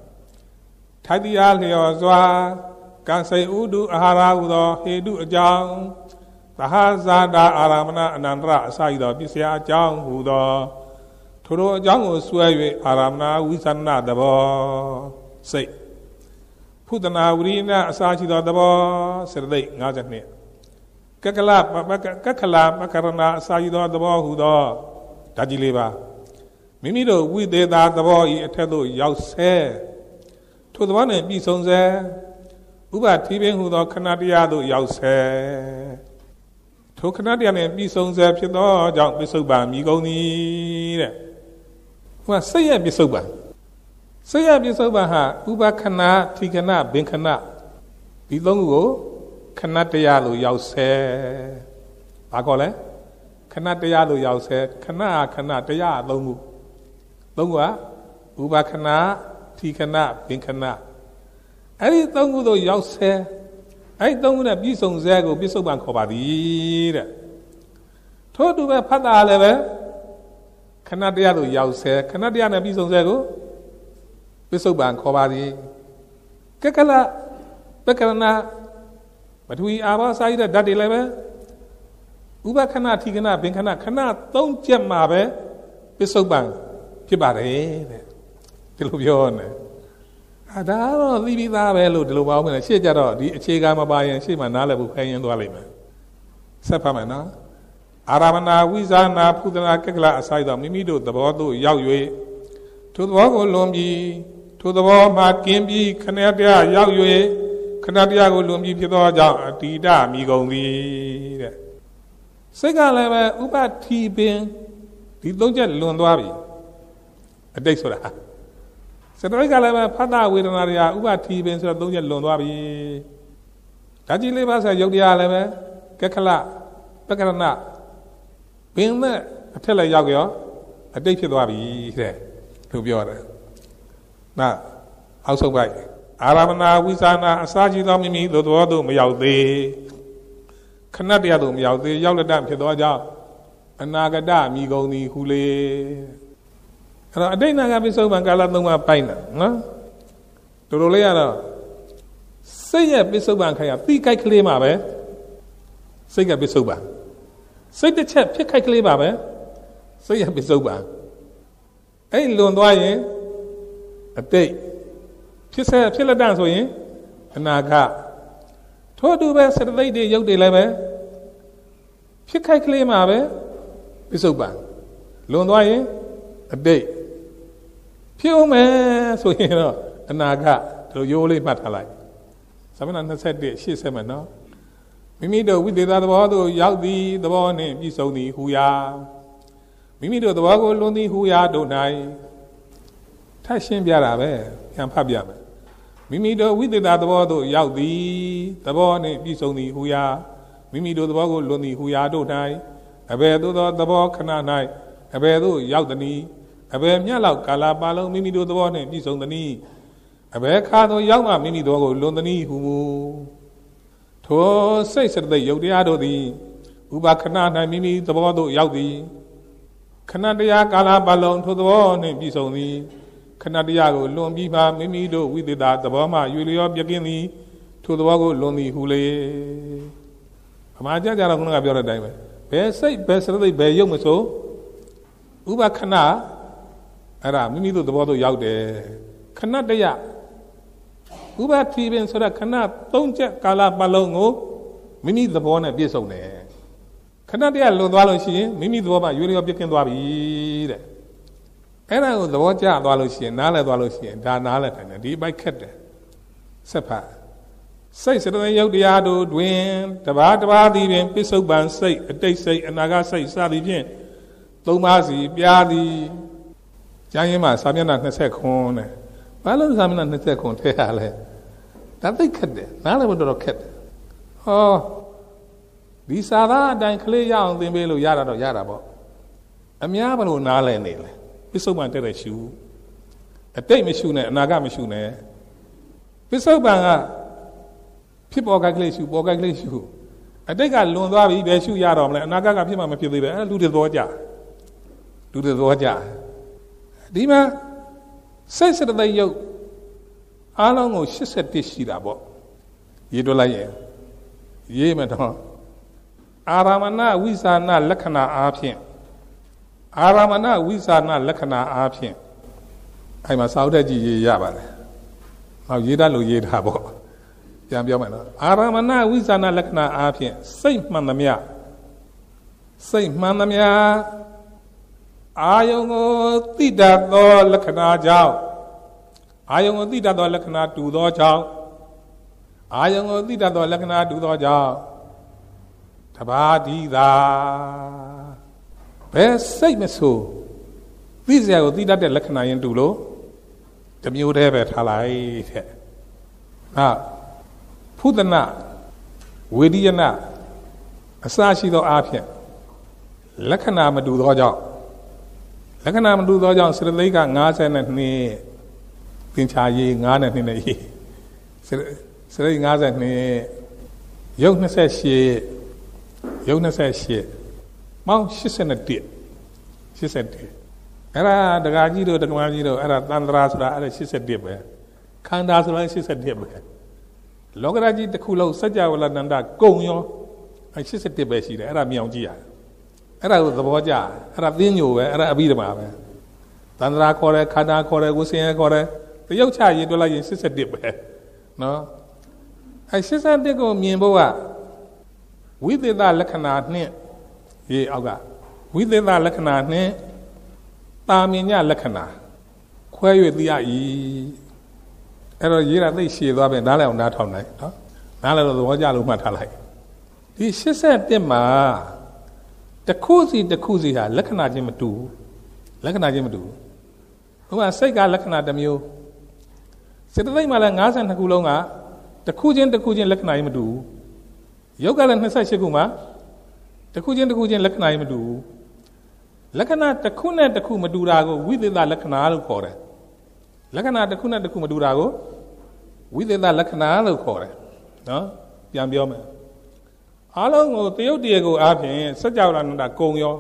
ထိုက်တရားလျော်စွာကံစိဥဒုအာဟာရဟုသောဟေတုအကြောင်းသဟဇာတာအာရမဏအနန္တရအစရှိသောပစ္စယအကြောင်းဟူသော ထိုတို့အကြောင်းကိုစွဲ၍အာရမဏဝိသနာတဘောစိတ်ဖုဒနာဝိရိယအစရှိသောတဘောစေတသိက်52ကကလကကလမကရဏအစရှိသောတဘောဟူသောဓာကြီးလေးပါမိမိတို့ဝိသေသာသဘောဤအထက်သို့ရောက်ဆဲထိုသဘောနှင့်ပြည်ဆုံးဆဲဥပတိပင်ဟူသောခဏတရားသို့ရောက်ဆဲထိုခဏတရားနှင့်ပြည်ဆုံးဆဲဖြစ်သောကြောင့်ပစ္စုပန်မိကုန်သည်တဲ့ ဟိုကစိတ်ရဲ့ပစ္စုပန်စိတ်ရဲ့ပစ္စုပန်ဟာဥပခဏထိခဏဘင်ခဏဒီသုံးခုကိုခဏတရားလို့ရောက်ဆဲဘာခေါ်လဲခဏတရားလို့ရောက်ဆဲခဏခဏတရားအသုံးခုသုံးခုကဥပခဏထိခဏဘင်ခဏအဲ့ဒီသုံးခုတို့ရောက်ဆဲအဲ့ဒီသုံးခုနဲ့ပြည့်စုံဆဲကိုပြစ္ဆုတ်ပံခေါ်ပါသည်တဲ့ထို့တူပဲဖတ်တာလည်းပဲ ခဏတရားတို့ရောက်ဆဲခဏတရားနဲ့ပြည့်စုံဆဲကိုပြစ္ဆုတ်ပံခေါ်ပါသည်ကကလပကရဏမထူအာဘာစာရတဲ့ဓာတ်တွေလည်းပဲဥပခဏထိခဏဘင်ခဏခဏသုံးချက်မှာပဲပစ္စုတ်ပံဖြစ်ပါတယ်တဲ့ဒီလိုပြောနေအာဒါတော့သိပြီးသားပဲလို့ဒီလိုပါဦးမယ်ရှေ့ကြတော့ဒီအခြေခံမပါရင်ရှေ့မှာနားလည်ဖို့ခိုင်းရင်သွားလိမ့်မယ်ဆက်ဖတ်မယ်နော် အာရမဏဝိဇာနာဖုဒနာကကလအစိုက်သောမိမိတို့သဘောသို့ရောက်၍ထိုသဘောကိုလွန်ပြီးထိုသဘောမှကင်းပြီးခဏတရားရောက်၍ခဏတရားကိုလွန်ပြီးဖြစ်သောကြောင့်အတိဒမိကုန်သည်တဲ့စိတ်ကလည်းပဲဥပတိပင်ဒီသုံးချက်လွန်သွားပြီအတိတ်ဆိုတာစတရိတ်ကလည်းပဲဖတ်တာဝေဒနာတွေကဥပတိပင်ဆိုတော့သုံးချက်လွန်သွားပြီဓာကြီးလေးပါးဆိုရုပ်တရားလည်းပဲကက္ခလပက္ကရဏ ဘင်းမဲ့အထက်လည်းရောက်ရောအတိတ်ဖြစ်သွားပြီတဲ့သူပြောတယ်နာအောက်ဆုံးပိုက်အာရမဏဝိသနာအစာကြီးသောမိမိသို့သောသို့မရောက်သေးခဏတရားသို့မရောက်သေးရောက်လက်တဖြစ်သောကြောင့်အနာဂတမိကုန်သည်ဟုလေအဲ့တော့အတိတ်နာကပိစုံပံကာလသုံးပါးပိုက်တာနော်တို့လိုလေးရတော့စိတ်ရဲ့ပိစုံပံခရပြီးကြိုက်ကလေးမှာပဲစိတ်ကပိစုံပံ စိတ်တစ်ချက်ဖြစ်ခိုက်ကလေးပါပဲစိတ်ရဲ့ပိစုံပံအဲ့လွန်သွားရင်အတိတ်ဖြစ်ဆက်ဖြစ်လက်တန့်ဆိုရင်အနာဂတ်ထို့တူပဲစတသိက်တွေရုပ်တွေလည်းပဲဖြစ်ခိုက်ကလေးမှာပဲပိစုံပံလွန်သွားရင်အတိတ်ဖြစ်အောင်မယ်ဆိုရင်တော့အနာဂတ်တို့ရိုးလေးမှတ်ထားလိုက်သမဏ21 80မယ်နော် မိမိတို့ဝိသေသသဘောသို့ရောက်သည်သဘောနှင့်ပြည့်စုံသည်ဟူရာမိမိတို့သဘောကိုလွန်သည်ဟူရာတို့၌ထပ်ရှင်းပြတာပဲပြန်ဖတ်ပြမယ်မိမိတို့ဝိသေသသဘောသို့ရောက်သည်သဘောနှင့်ပြည့်စုံသည်ဟူရာမိမိတို့သဘောကိုလွန်သည်ဟူရာတို့၌အဘယ်သို့သောသဘောခဏ၌အဘယ်သို့ရောက်သည်အဘယ်မြတ်လောက်ကာလပါလုံးမိမိတို့သဘောနှင့်ပြည့်စုံသည်အဘယ်ခါသို့ရောက်မှမိမိတို့ကိုလွန်သည်ဟူမူ ထိုစိတ်စတဲ့ယုတ်တရားတို့သည်ဥပခဏ၌မိမိသဘောသို့ရောက်သည်ခဏတရားကာလပတ်လုံးထိုသဘောနှင့်ပြည့်စုံသည်ခဏတရားကိုလွန်ပြီးမှမိမိတို့ဝိသေသသဘောမှရွေလျောပြကင်းသည်ထိုသဘောကိုလွန်သည်ဟုလေအမှားကြကြတော့ခုနကပြောတဲ့အတိုင်းပဲဘယ်စိတ်ဘယ်စရသိဘယ်ယုတ်မဆိုဥပခဏအဲ့ဒါမိမိတို့သဘောသို့ရောက်တယ်ခဏတရား ဥပတိပင်ဆိုတဲ့ခဏသုံးချက်ကာလပတ်လုံးကိုမိမိသဘောနဲ့ပြည့်စုံတယ်ခဏတည်းလွန်သွားလို့ရှိရင်မိမိသဘောမှာရွေးလျောပြည့်ကင်းသွားပြီတဲ့အဲ့ဒါကိုသဘောကျသွားလို့ရှိရင်နားလည်သွားလို့ရှိရင်ဒါနားလည်တယ်ဒီဘိုက်ခက်တယ်ဆက်ဖတ်စိတ်စတဲ့ယုတ်တရားတို့တွင်တဘာတဘာသည်ပင်ပစ္စုပန်စိတ်အတိတ်စိတ်အနာဂတ်စိတ်စသည်ဖြင့်သုံးပါးစီပြားသည်ကျမ်းရင်းမှာစာမျက်နှာ20ခွန်းတဲ့ ဘာလို့စာမျက်နှာ20ခွန်းထည့်ရလဲဒါသိခက်တယ်နားလည်းမတော်တော်ခက်တယ်ဟောဒီစာသားအတိုင်းကလေးရအောင်သင်ပေးလို့ရတာတော့ရတာပေါ့အများဘလို့နားလဲနေလဲပစ္စုပန်တဲ့တဲ့ရှုအတိတ်မရှုနဲ့အနာဂတ်မရှုနဲ့ပစ္စုပန်ကဖြစ်ပေါ်ကကလေးရှုပေါ်ကကလေးရှုအတိတ်ကလွန်သွားပြီပဲရှုရတော့မလဲအနာဂတ်ကဖြစ်မှမဖြစ်သေးပဲအဲလူတွေသဘောကြလူတွေသဘောကြဒီမှာ စိတ်စတဲ့ယုတ်အားလုံးကို81ရှိတာပေါ့ရေးတွက်လိုက်ရင်ရေးမယ်တော့အာရမဏဝိသနာလက္ခဏာအားဖြင့်အာရမဏဝိသနာလက္ခဏာအားဖြင့်အဲ့မှာစာအုပ်တက်ကြည့်ရေးရပါတယ်။ဟောရေးတတ်လို့ရေးတာပေါ့။ပြန်ပြောမယ်နော်။အာရမဏဝိသနာလက္ခဏာအားဖြင့်စိတ်မှန်သမျှစိတ်မှန်သမျှ အာယုံကိုသိတတ်သောလက္ခဏာကြောင့်အာယုံကိုသိတတ်သောလက္ခဏာတူသောကြောင့်အာယုံကိုသိတတ်သောလက္ခဏာတူသောကြောင့်တဘာဒီသာဘယ်စိတ်မဆိုသိစရာကိုသိတတ်တဲ့လက္ခဏာရင်တူလို့တမျိုးတည်းပဲထားလိုက်တဲ့ဟာဖုဒနာဝေဒီယနာအစရှိသောအားဖြင့်လက္ခဏာမတူသောကြောင့် လက္ခဏာမတူသောကြောင့်စရသိက်က52သင်္ချာရေး9နဲ့2နဲ့ရေးစရိတ်52ရုပ်28ရုပ်28မောင်း81 81အဲ့ဒါတကာကြီးတို့တကမာကြီးတို့အဲ့ဒါတန်ត្រာဆိုတာအဲ့ဒါ81ပဲခန္ဓာဆိုတာ81ပဲလောကရာကြီးတစ်ခုလုံးစัจ java လနန္ဒကုံရောအဲ့81ပဲရှိတယ်အဲ့ဒါမြောင်ကြည့်ရတယ် အဲ့ဒါကိုသဘောကျအဲ့ဒါသင်းညိုပဲအဲ့ဒါအဘိဓမ္မာပဲတန်ត្រာခေါ်တယ်ခန္ဓာခေါ်တယ်ဝိစင်ရခေါ်တယ်တရုတ်ချရေးတွက်လိုက်ရင်81ပဲနော်အဲ81ကိုမြင်ဖို့ကဝိသေသလက္ခဏာနှင့်ရေးအောက်ကဝိသေသလက္ခဏာနှင့်တာမြင်ညလက္ခဏာခွဲ၍သိရ၏အဲ့တော့ရေးတာသိရှည်သွားပဲနားလည်အောင်နားထောင်လိုက်နော်နားလည်တော့သဘောကျလို့မှတ်ထားလိုက်ဒီ81မှာ တစ်ခုစီတစ်ခုစီဟာလက္ခဏာချင်းမတူလက္ခဏာချင်းမတူဟိုကစိတ်ကလက္ခဏာတစ်မျိုးစေတသိက်မှာလည်း52ခုလုံးကတစ်ခုချင်းတစ်ခုချင်းလက္ခဏာကြီးမတူဘူးယုတ်ကလည်း28ခုမှာတစ်ခုချင်းတစ်ခုချင်းလက္ခဏာကြီးမတူဘူးလက္ခဏာတစ်ခုနဲ့တစ်ခုမတူတာကိုဝိသေသလက္ခဏာလို့ခေါ်တယ်လက္ခဏာတစ်ခုနဲ့တစ်ခုမတူတာကိုဝိသေသလက္ခဏာလို့ခေါ်တယ်နော်ပြန်ပြောမယ် အားလုံးကိုတယုတ်တရေကိုအားဖြင့်စัจ java နန္ဒကုံရော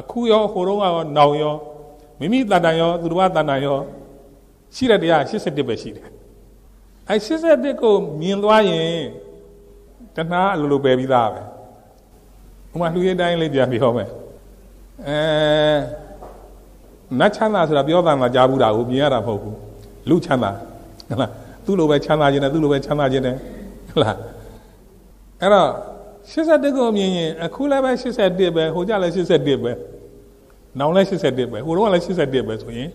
အခုရောဟိုတုန်းကရောနောင်ရောမိမိတန်တန်ရောသူတော်ဘာတန်တန်ရောရှိတဲ့တရား81ပဲရှိတယ်အဲ81ကိုမြင်သွားရင်တဏှာအလိုလိုပယ်ပြီးသားပဲဥမာလူရည်တိုင်းလေးပြန်ပြောမယ်အဲနတ်ချမ်းသာဆိုတာပြောတာမှကြားဘူးတာကိုမြင်ရတာမဟုတ်ဘူးလူချမ်းသာဟုတ်လားသူ့လိုပဲချမ်းသာခြင်းနဲ့သူ့လိုပဲချမ်းသာခြင်းနဲ့ဟုတ်လားအဲ့တော့ 81ကိုမြင်ရင်အခုလည်းပဲ81ပဲဟိုကြလည်း81ပဲနောင်လည်း81ပဲဟိုတော့လည်း81ပဲဆိုရင်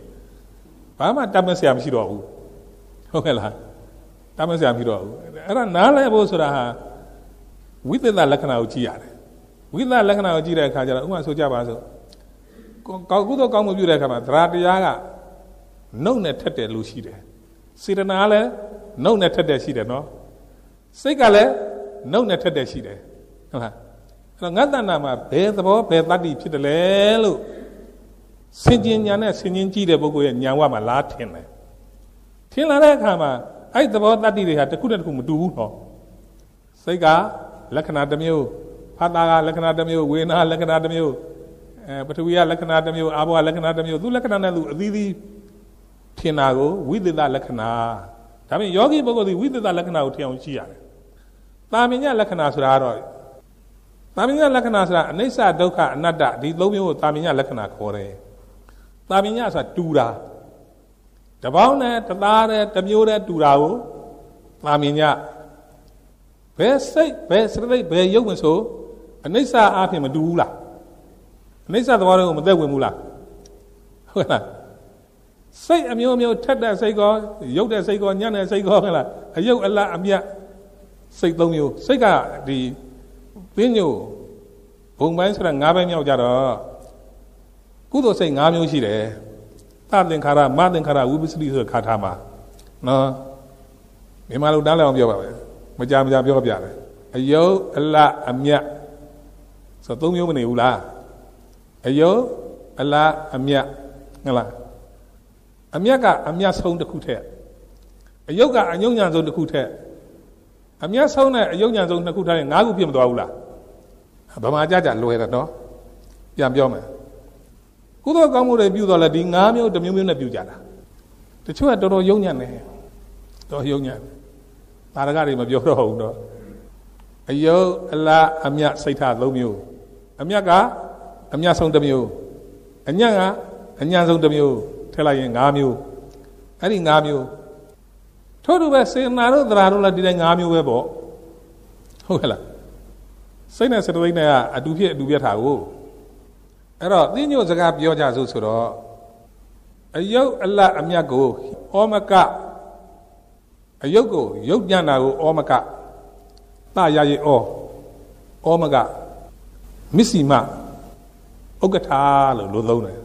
ဘာမှတတ်မဆရာမရှိတော့ဘူးဟုတ်ကဲ့လားတတ်မဆရာမရှိတော့ဘူးအဲ့ဒါနားလဲဖို့ဆိုတာဟာဝိသေသလက္ခဏာကိုကြည့်ရတယ်ဝိသေသလက္ခဏာကိုကြည့်တဲ့အခါကျတော့ဥပမာဆိုကြပါစို့ကောက်ကုသိုလ်ကောင်းမှုပြုတဲ့အခါမှာသရတရားကနှုတ်နဲ့ထက်တယ်လို့ရှိတယ်စေတနာလည်းနှုတ်နဲ့ထက်တယ်ရှိတယ်နော်စိတ်ကလည်းနှုတ်နဲ့ထက်တယ်ရှိတယ် ဟုတ်လားအဲ့တော့ငါတဏ္ဍာမှာဘယ်သဘောဘယ်တတ္တိဖြစ်တယ်လဲလို့စင်ကျင်ညာနဲ့စင်ကျင်ကြည့်တဲ့ပုဂ္ဂိုလ်ရဲ့ညာဝမှာလားထင်တယ်ထင်လာတဲ့အခါမှာအဲ့သဘောတတ္တိတွေဟာတစ်ခုနဲ့တစ်ခုမတူဘူးနော်စိတ်ကလက္ခဏာတစ်မျိုးဖာတာကလက္ခဏာတစ်မျိုးဝေဒနာလက္ခဏာတစ်မျိုးအဲပထဝီကလက္ခဏာတစ်မျိုးအာဘောကလက္ခဏာတစ်မျိုးသူလက္ခဏာနဲ့သူအသီးသီးထင်တာကိုဝိသေသလက္ခဏာဒါပေမဲ့ယောဂီပုဂ္ဂိုလ်ဒီဝိသေသလက္ခဏာကိုထင်အောင်ကြည့်ရတယ်။တာမညလက္ခဏာဆိုတာကတော့ တာမညလက္ခဏာဆိုတာအနိစ္စဒုက္ခအနတ္တဒီသုံးမျိုးကိုတာမညလက္ခဏာခေါ်တယ်။တာမညဆိုတာတူတာတပေါင်းနဲ့တသားနဲ့တမျိုးနဲ့တူတာကိုတာမညဘယ်စိတ်ဘယ်စရိတ်ဘယ်ရုပ်ဝင်ဆိုအနိစ္စအဖြစ်မတူဘူးလားအနိစ္စသဘောတွေကိုမသက်ဝင်ဘူးလားဟုတ်လားစိတ်အမျိုးမျိုးထက်တဲ့စိတ်ကောရုပ်တဲ့စိတ်ကောညံ့တဲ့စိတ်ကောဟုတ်လားအယုတ်အလတ်အမြတ်စိတ်သုံးမျိုးစိတ်ကဒီ ပင်းညိုဘုံပိုင်းဆိုတာ၅ပိုင်းမြောက်ကြတော့ကုသိုလ်စိတ်၅မျိုးရှိတယ်သသင်္ခါရမသင်္ခါရဝိပစ္စတိဆိုခါထားမှာနော်မြန်မာလိုတားလည်းအောင်ပြောပါမယ်မကြမကြပြောပြတယ်အယုတ်အလတ်အမြတ်ဆိုသုံးမျိုးမနေဘူးလားအယုတ်အလတ်အမြတ်ဟုတ်လားအမြတ်ကအမြတ်ဆုံးတစ်ခုထက်အယုတ်ကအညုံညာဆုံးတစ်ခုထက် အမြတ်ဆုံးနဲ့အယုတ်ညာဆုံးနှစ်ခုထက်ငါးခုပြည့်မသွားဘူးလားဗမာကြကြလွယ်တယ်နော်ပြန်ပြောမယ်ကုသိုလ်ကောင်းမှုတွေပြုတော့လဲဒီငါးမျိုးတစ်မျိုးမျိုးနဲ့ပြုကြတာတချို့ကတော်တော်ယုံညံ့တယ်တော်ယုံညံ့တာရကတွေမပြောတော့ဘူးတော့အယုတ်အလားအမြတ်စိတ်ထားသုံးမျိုးအမြတ်ကအမြတ်ဆုံးတစ်မျိုးအညံ့ကအညံ့ဆုံးတစ်မျိုးထည့်လိုက်ရင်၅မျိုးအဲ့ဒီ၅မျိုး ထို့တူပဲစေနာတို့သရာတို့လည်းဒီတိုင်း၅မျိုးပဲပေါ့ဟုတ်ကဲ့လားစိတ်နဲ့စတသိက်နဲ့ကအတူဖြစ်အတူပြတ်တာကိုအဲ့တော့သိညို့စကားပြောကြစို့ဆိုတော့အယုတ်အလတ်အမြတ်ကိုဩမကအယုတ်ကိုယုတ်ညံ့တာကိုဩမကတရရဩဩမကမစ္စည်းမဥက္ကထာလို့လို့သုံးတယ်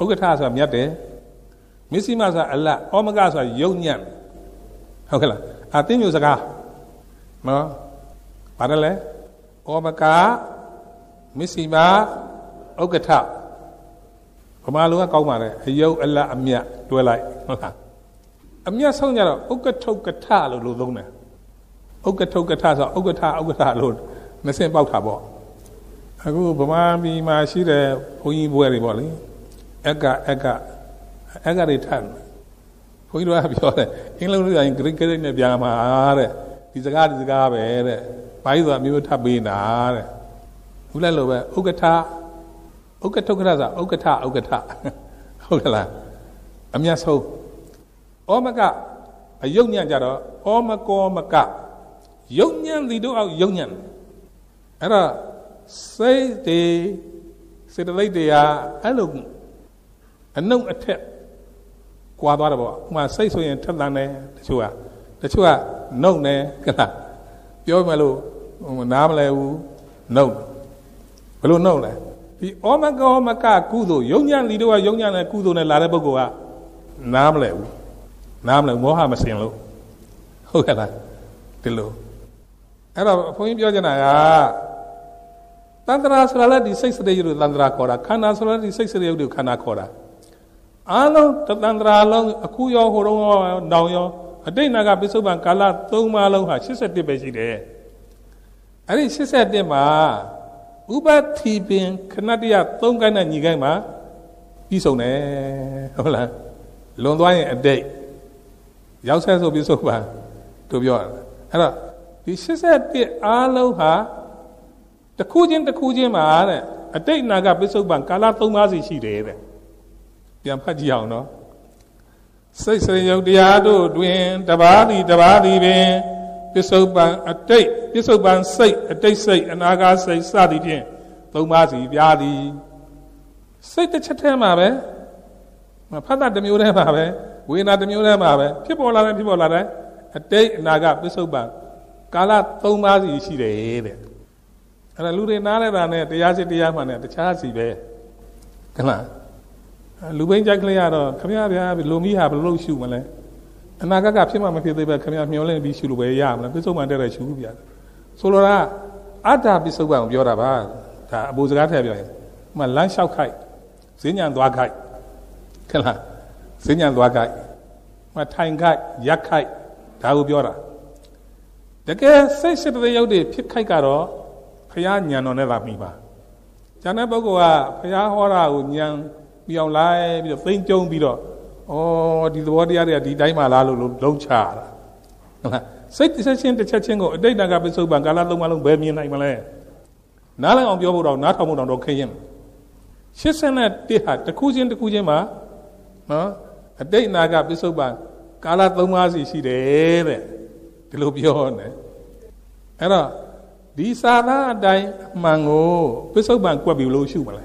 ဥက္ကဋ္ဌဆိုတာမြတ်တယ်မစ္စည်းမဆိုတာအလတ်ဩမကဆိုတာယုံညံ့ ဟုတ်ကဲ့လားအသိမျိုးစကားနော်ဘာလဲဩမကမစ္စည်းမဥက္ကဋ္ဌဗမာလူကကောင်းပါလေအယုတ်အလတ်အမြတ်တွဲလိုက်ဟုတ်လားအမြတ်ဆုံးကြတော့ဥက္ကထုက္ကထလို့လို့သုံးတယ်ဥက္ကထုက္ကထဆိုဥက္ကထဥက္ကထလို့မစင်ပေါက်တာပေါ့အခုဗမာပြည်မှာရှိတဲ့ဘုန်းကြီးဘွဲတွေပေါ့လေအက္ကအက္ကအက္ကတွေထပ် ဘုန်းကြီးတို့ကပြောတယ်အင်္ဂလိပ်လိုရင်ဂရိဂရိနဲ့ပြန်မှာတဲ့ဒီစကားဒီစကားပဲတဲ့ဘာလို့ဆိုမျိုးထပ်ပေးတာတဲ့ဘူးလဲလို့ပဲဥက္ကဋ္ဌဥက္ကထုက္ကထဆိုဥက္ကဋ္ဌဥက္ကဋ္ဌဟုတ်ကလားအမြတ်ဆုံးဩမကအယုတ်ညံ့ကြတော့ဩမကောမကယုတ်ညံ့သည်တို့အောက်ယုတ်ညံ့အဲ့တော့စိတ်တွေစေတသိက်တွေကအဲ့လိုအနှုတ်အထက် ကွာသွားတယ်ပေါ့ဥမာစိတ်ဆိုရင်ထက်တန်တယ်တချို့ကတချို့ကနှုတ်တယ်ကလားပြောမှလို့နားမလဲဘူးနှုတ်ဘယ်လိုနှုတ်လဲဒီဩမကောမကကုသိုလ်ယုံညံ့လီတော့ယုံညံ့တဲ့ကုသိုလ်နဲ့လာတဲ့ပုဂ္ဂိုလ်ကနားမလဲဘူးနားမလဲမောဟမစင်လို့ဟုတ်ကဲ့လားဒီလိုအဲ့တော့ဘုန်းကြီးပြောချင်တာကတန္တရာဆိုတာလည်းဒီစိတ်စရိယုတ်တန္တရာခေါ်တာခန္ဓာဆိုတာဒီစိတ်စရိယုတ်ကိုခန္ဓာခေါ်တာ အားလုံးတသန္တရာလုံးအခုရောဟိုတုန်းရောတောင်ရောအတိတ်နာကပိစုပန်ကာလ၃ပါးလုံးဟာ81ပဲရှိတယ်အဲ့ဒီ81မှာဥပတိပင်ခဏတရ၃ကိုင်းနဲ့ညီကိုင်းမှာပြီးဆုံးတယ်ဟုတ်လားလွန်သွားရင်အတိတ်ရောက်ဆက်ဆိုပိစုပန်တို့ပြောအဲ့တော့ဒီ81အားလုံးဟာတစ်ခုချင်းတစ်ခုချင်းမှာတဲ့အတိတ်နာကပိစုပန်ကာလ၃ပါးစီရှိတယ်တဲ့ ပြန်ဖတ်ကြည့်အောင်နော်စိတ်စရိယုတ်တရားတို့တွင်တပါးသည်တပါးသည်ပင်ပစ္စုပန်အတိတ်ပစ္စုပန်စိတ်အတိတ်စိတ်အနာဂတ်စိတ်စသည်ဖြင့်သုံးပါးစီပြားသည်စိတ်တစ်ချက်တည်းမှာပဲမဖတ်တာတစ်မျိုးတည်းမှာပဲဝေဒနာတစ်မျိုးတည်းမှာပဲဖြစ်ပေါ်လာတယ်ဖြစ်ပေါ်လာတယ်အတိတ်အနာဂတ်ပစ္စုပန်ကာလ၃ပါးစီရှိတယ်တဲ့အဲ့ဒါလူတွေနားလဲတာနဲ့တရားစစ်တရားမှန်နဲ့တခြားစီပဲခလား လူဘိန်းကြိုက်ကလေးကတော့ခမရဗျာလူမီးဟာဘယ်လိုရှုမလဲအနာဂတ်ကဖြစ်မှမဖြစ်သေးပဲခမရမျောလင့်ပြီးရှုလို့ပဲရမလားပြစ္ဆုတ်မှန်တဲ့တဲ့ရှုဗျာဆိုလိုတာအတ္တပြစ္ဆုတ်ပံကိုပြောတာပါဒါအပူစကားထည့်ပြောရင်မှလမ်းလျှောက်ခိုက်ဈဉ္ဉံသွားခိုက်ခလားဈဉ္ဉံသွားခိုက်မှထိုင်ခိုက်ရက်ခိုက်ဒါကိုပြောတာတကယ်စိတ်စိတ်တည်းရုပ်တွေဖြစ်ခိုက်ကတော့ဖះညံတော်နဲ့လာမိပါကျန်တဲ့ပုဂ္ဂိုလ်ကဖះဟောတာကိုညံ ပြောင်းလိုက်ပြီးတော့သိမ့်ကျုံပြီးတော့ဩဒီသဘောတရားတွေကဒီတိုင်းမှလားလို့လုံးချတာဟုတ်လားစိတ်တစ်ချက်ချင်းတစ်ချက်ချင်းကိုအတိတ်ကပစ္စုပန်ကာလသုံးပါလုံးဘယ်မြင်နိုင်မလဲနားလည်အောင်ပြောဖို့တော့နားထောင်ဖို့တော့တော့ခရင်81ဟာတစ်ခုချင်းတစ်ခုချင်းမှာနော်အတိတ်အနာကပစ္စုပန်ကာလသုံးပါးစီရှိတယ်တဲ့ဒီလိုပြောနေအဲ့တော့ဒီစာသားအတိုင်းအမှန်ကိုပစ္စုပန်ကွက်ပြီလို့ရှုမလဲ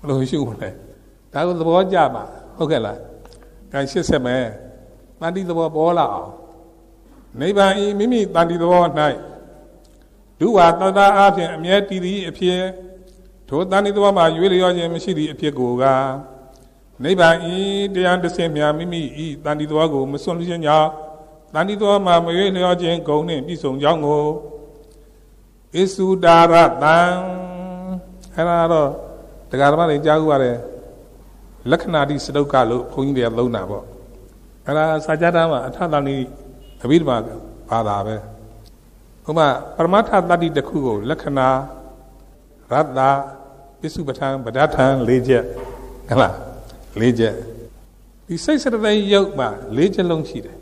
ဘလို့ရှုမလဲ ဒါကိုသဘောကျပါဟုတ်ကဲ့လားအဲ80မယ်တန်တိသဘောပေါ်လာအောင်နိဗ္ဗာန်ဤမိမိတန်တိသဘော၌ဒုဝါတတအားဖြင့်အမြဲတည်သည်အဖြစ်ထိုတန်တိသဘောမှာရွေးလျောခြင်းမရှိသည့်အဖြစ်ကိုကနိဗ္ဗာန်ဤတရားတစ်ဆင့်မြာမိမိဤတန်တိသဘောကိုမစွန့်လွှတ်ခြင်းကြောင့်တန်တိသဘောမှာမရွေးလျောခြင်းဂုံနှင့်ပြည့်စုံကြောင်းကိုဣစုဒါရတံအဲ့ဒါတော့တရားဓမ္မတွေကြားကြရတယ် လက္ခဏာတိစတုကလို့ဘုန်းကြီးတွေကသုံးတာပေါ့အဲ့ဒါစာကြတာမှာအထတန်ဤအဘိဓမ္မာဘာသာပဲဥမာပရမတ္ထတတ္တိတစ်ခုကိုလက္ခဏာရတ္တပစ္စုပ္ပန်ဗဒဋ္ဌံ၄ချက်ဟုတ်လား၄ချက်ဒီစိတ်စရတဲ့ရုပ်မှာ၄ချက်လုံးရှိတယ်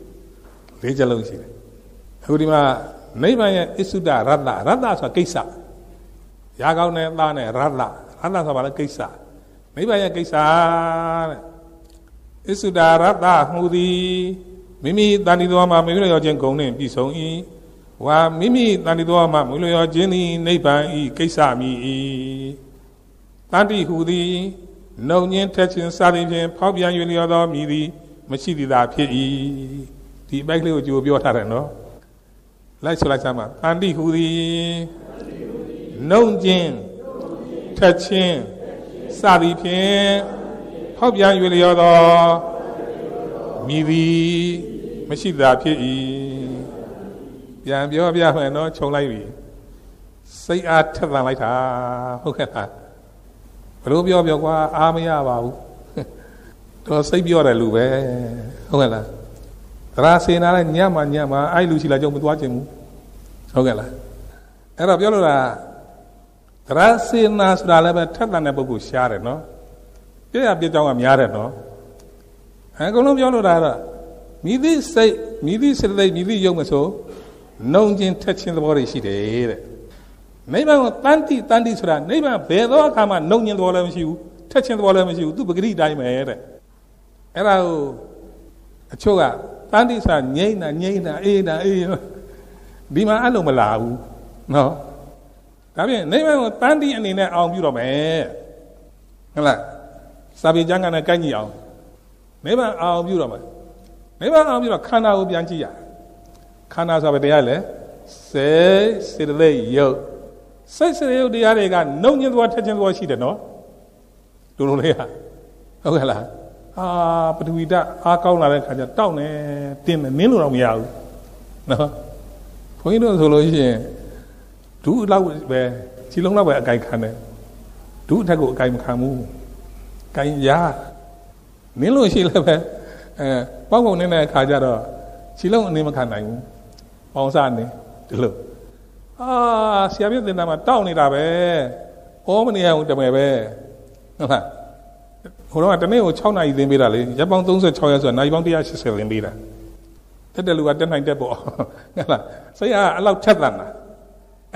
၄ချက်လုံးရှိတယ်အခုဒီမှာနိဗ္ဗာန်ရဲ့အစ္ဆုဒရတ္တရတ္တဆိုတာကိစ္စရာကောင်းတဲ့သားနဲ့ရတ္တရတ္တဆိုတာဘာလဲကိစ္စ နိဗ္ဗာန်ရဲ့ကိစ္စတဲ့အစ္ဆုဒရတ္တမှုသည်မိမိတန်တိတော်မှာမိမိရောခြင်းဂုံနှင့်ပြည့်စုံ၏ဝါမိမိတန်တိတော်မှာမိမိရောခြင်းသည်နိဗ္ဗာန်ဤကိစ္စမိ၏တန်တိဟုသည်နှုံညင်းထက်ခြင်းစသည်ဖြင့်ဖောက်ပြန်၍လျော်သောမိသည်မရှိသည်သာဖြစ်၏ဒီဘက်ကလေးကိုကြိုပြောထားတယ်နော်လိုက်ဆိုလိုက်စမ်းပါတန်တိဟုသည်နှုံခြင်းထက်ခြင်း စသည်ဖြင့်ဖောက်ပြန်၍လျော်သောမိသည်မရှိသာဖြစ်၏ပြန်ပြောပြမယ်နော်ခြုံလိုက်ပြီစိတ်အားထက်သန်လိုက်တာဟုတ်ကဲ့လားဘလို့ပြောပြောကွာအားမရပါဘူးတော့စိတ်ပြောတယ်လူပဲဟုတ်ကဲ့လားသရာစေနာလည်းညံ့မှညံ့မှအဲ့လူရှိလာကြုံမသွားခြင်းဘူးဟုတ်ကဲ့လားအဲ့တော့ပြောလို့လား သရစေနာဆိုတာလည်းပဲထက်သန်တဲ့ပုဂ္ဂိုလ်ရှားတယ်နော်ပြည့်ရပြည့်ကြောင်းကများတယ်နော်အဲကုန်လုံးပြောလို့တာတော့မိသည့်စိတ်မိသည့်စိတ်သိမိသည့်ယုံမဆိုနှုံချင်းထက်ချင်းသဘောတွေရှိတယ်တဲ့နိဗ္ဗာန်ကိုတန်တိတန်တိဆိုတာနိဗ္ဗာန်ဘယ်သောအခါမှနှုံချင်းသဘောလည်းမရှိဘူးထက်ချင်းသဘောလည်းမရှိဘူးသူပဂရိတိုင်းပဲတဲ့အဲ့ဒါကိုအချို့ကတန်တိဆိုတာငိမ့်တာငိမ့်တာအေးတာအေးဒီမှာအဲ့လိုမလာဘူးနော် ဒါဖြင့်နိဗ္ဗာန်ကိုတန်တိအနေနဲ့အောင်ပြုတော့မယ်ဟုတ်လားစာပေကျမ်းကနဲ့ကိုက်ညီအောင်နိဗ္ဗာန်အောင်ပြုတော့မယ်နိဗ္ဗာန်အောင်ပြုတော့ခန္ဓာကိုပြန်ကြည့်ရခန္ဓာဆိုပဲတရားလေစေစေတသိက်ယုတ်စိတ်စေတယုတ်တရားတွေကနှုံညင်းသွားထက်ချင်းသွားရှိတယ်နော်လူလုံးလေးဟာဟုတ်ကဲ့လားအာပထဝီဓာတ်အားကောင်းလာတဲ့ခါကျတောက်နေတင်းနေနင်းလို့တော့မရဘူးနော်ဘုန်းကြီးတို့ဆိုလို့ရှိရင် ဒုလောက်ပဲခြေလုံးလောက်ပဲအကြိုက်ခံတယ်ဒုအထက်ကိုအကြိုက်မခံဘူးကြိုင်ရနင်းလို့ရှိလည်းပဲအဲပေါက်ပုံနေတဲ့အခါကျတော့ခြေလုံးအနေမခံနိုင်ဘူးပေါင်းစားနေဒီလိုအာဆရာပြတင်တာမှာတောက်နေတာပဲဩမနေရဘူးတမယ်ပဲဟုတ်လားဟိုတော့တနေ့ကို6နာရီသင်ပေးတာလေရက်ပေါင်း36ရက်ဆိုတာနာရီပေါင်း180သင်ပေးတာတက်တဲ့လူကတက်နိုင်တက်ပေါ့ဟုတ်လားစိတ်အားအဲ့လောက်ထက်သန်တာ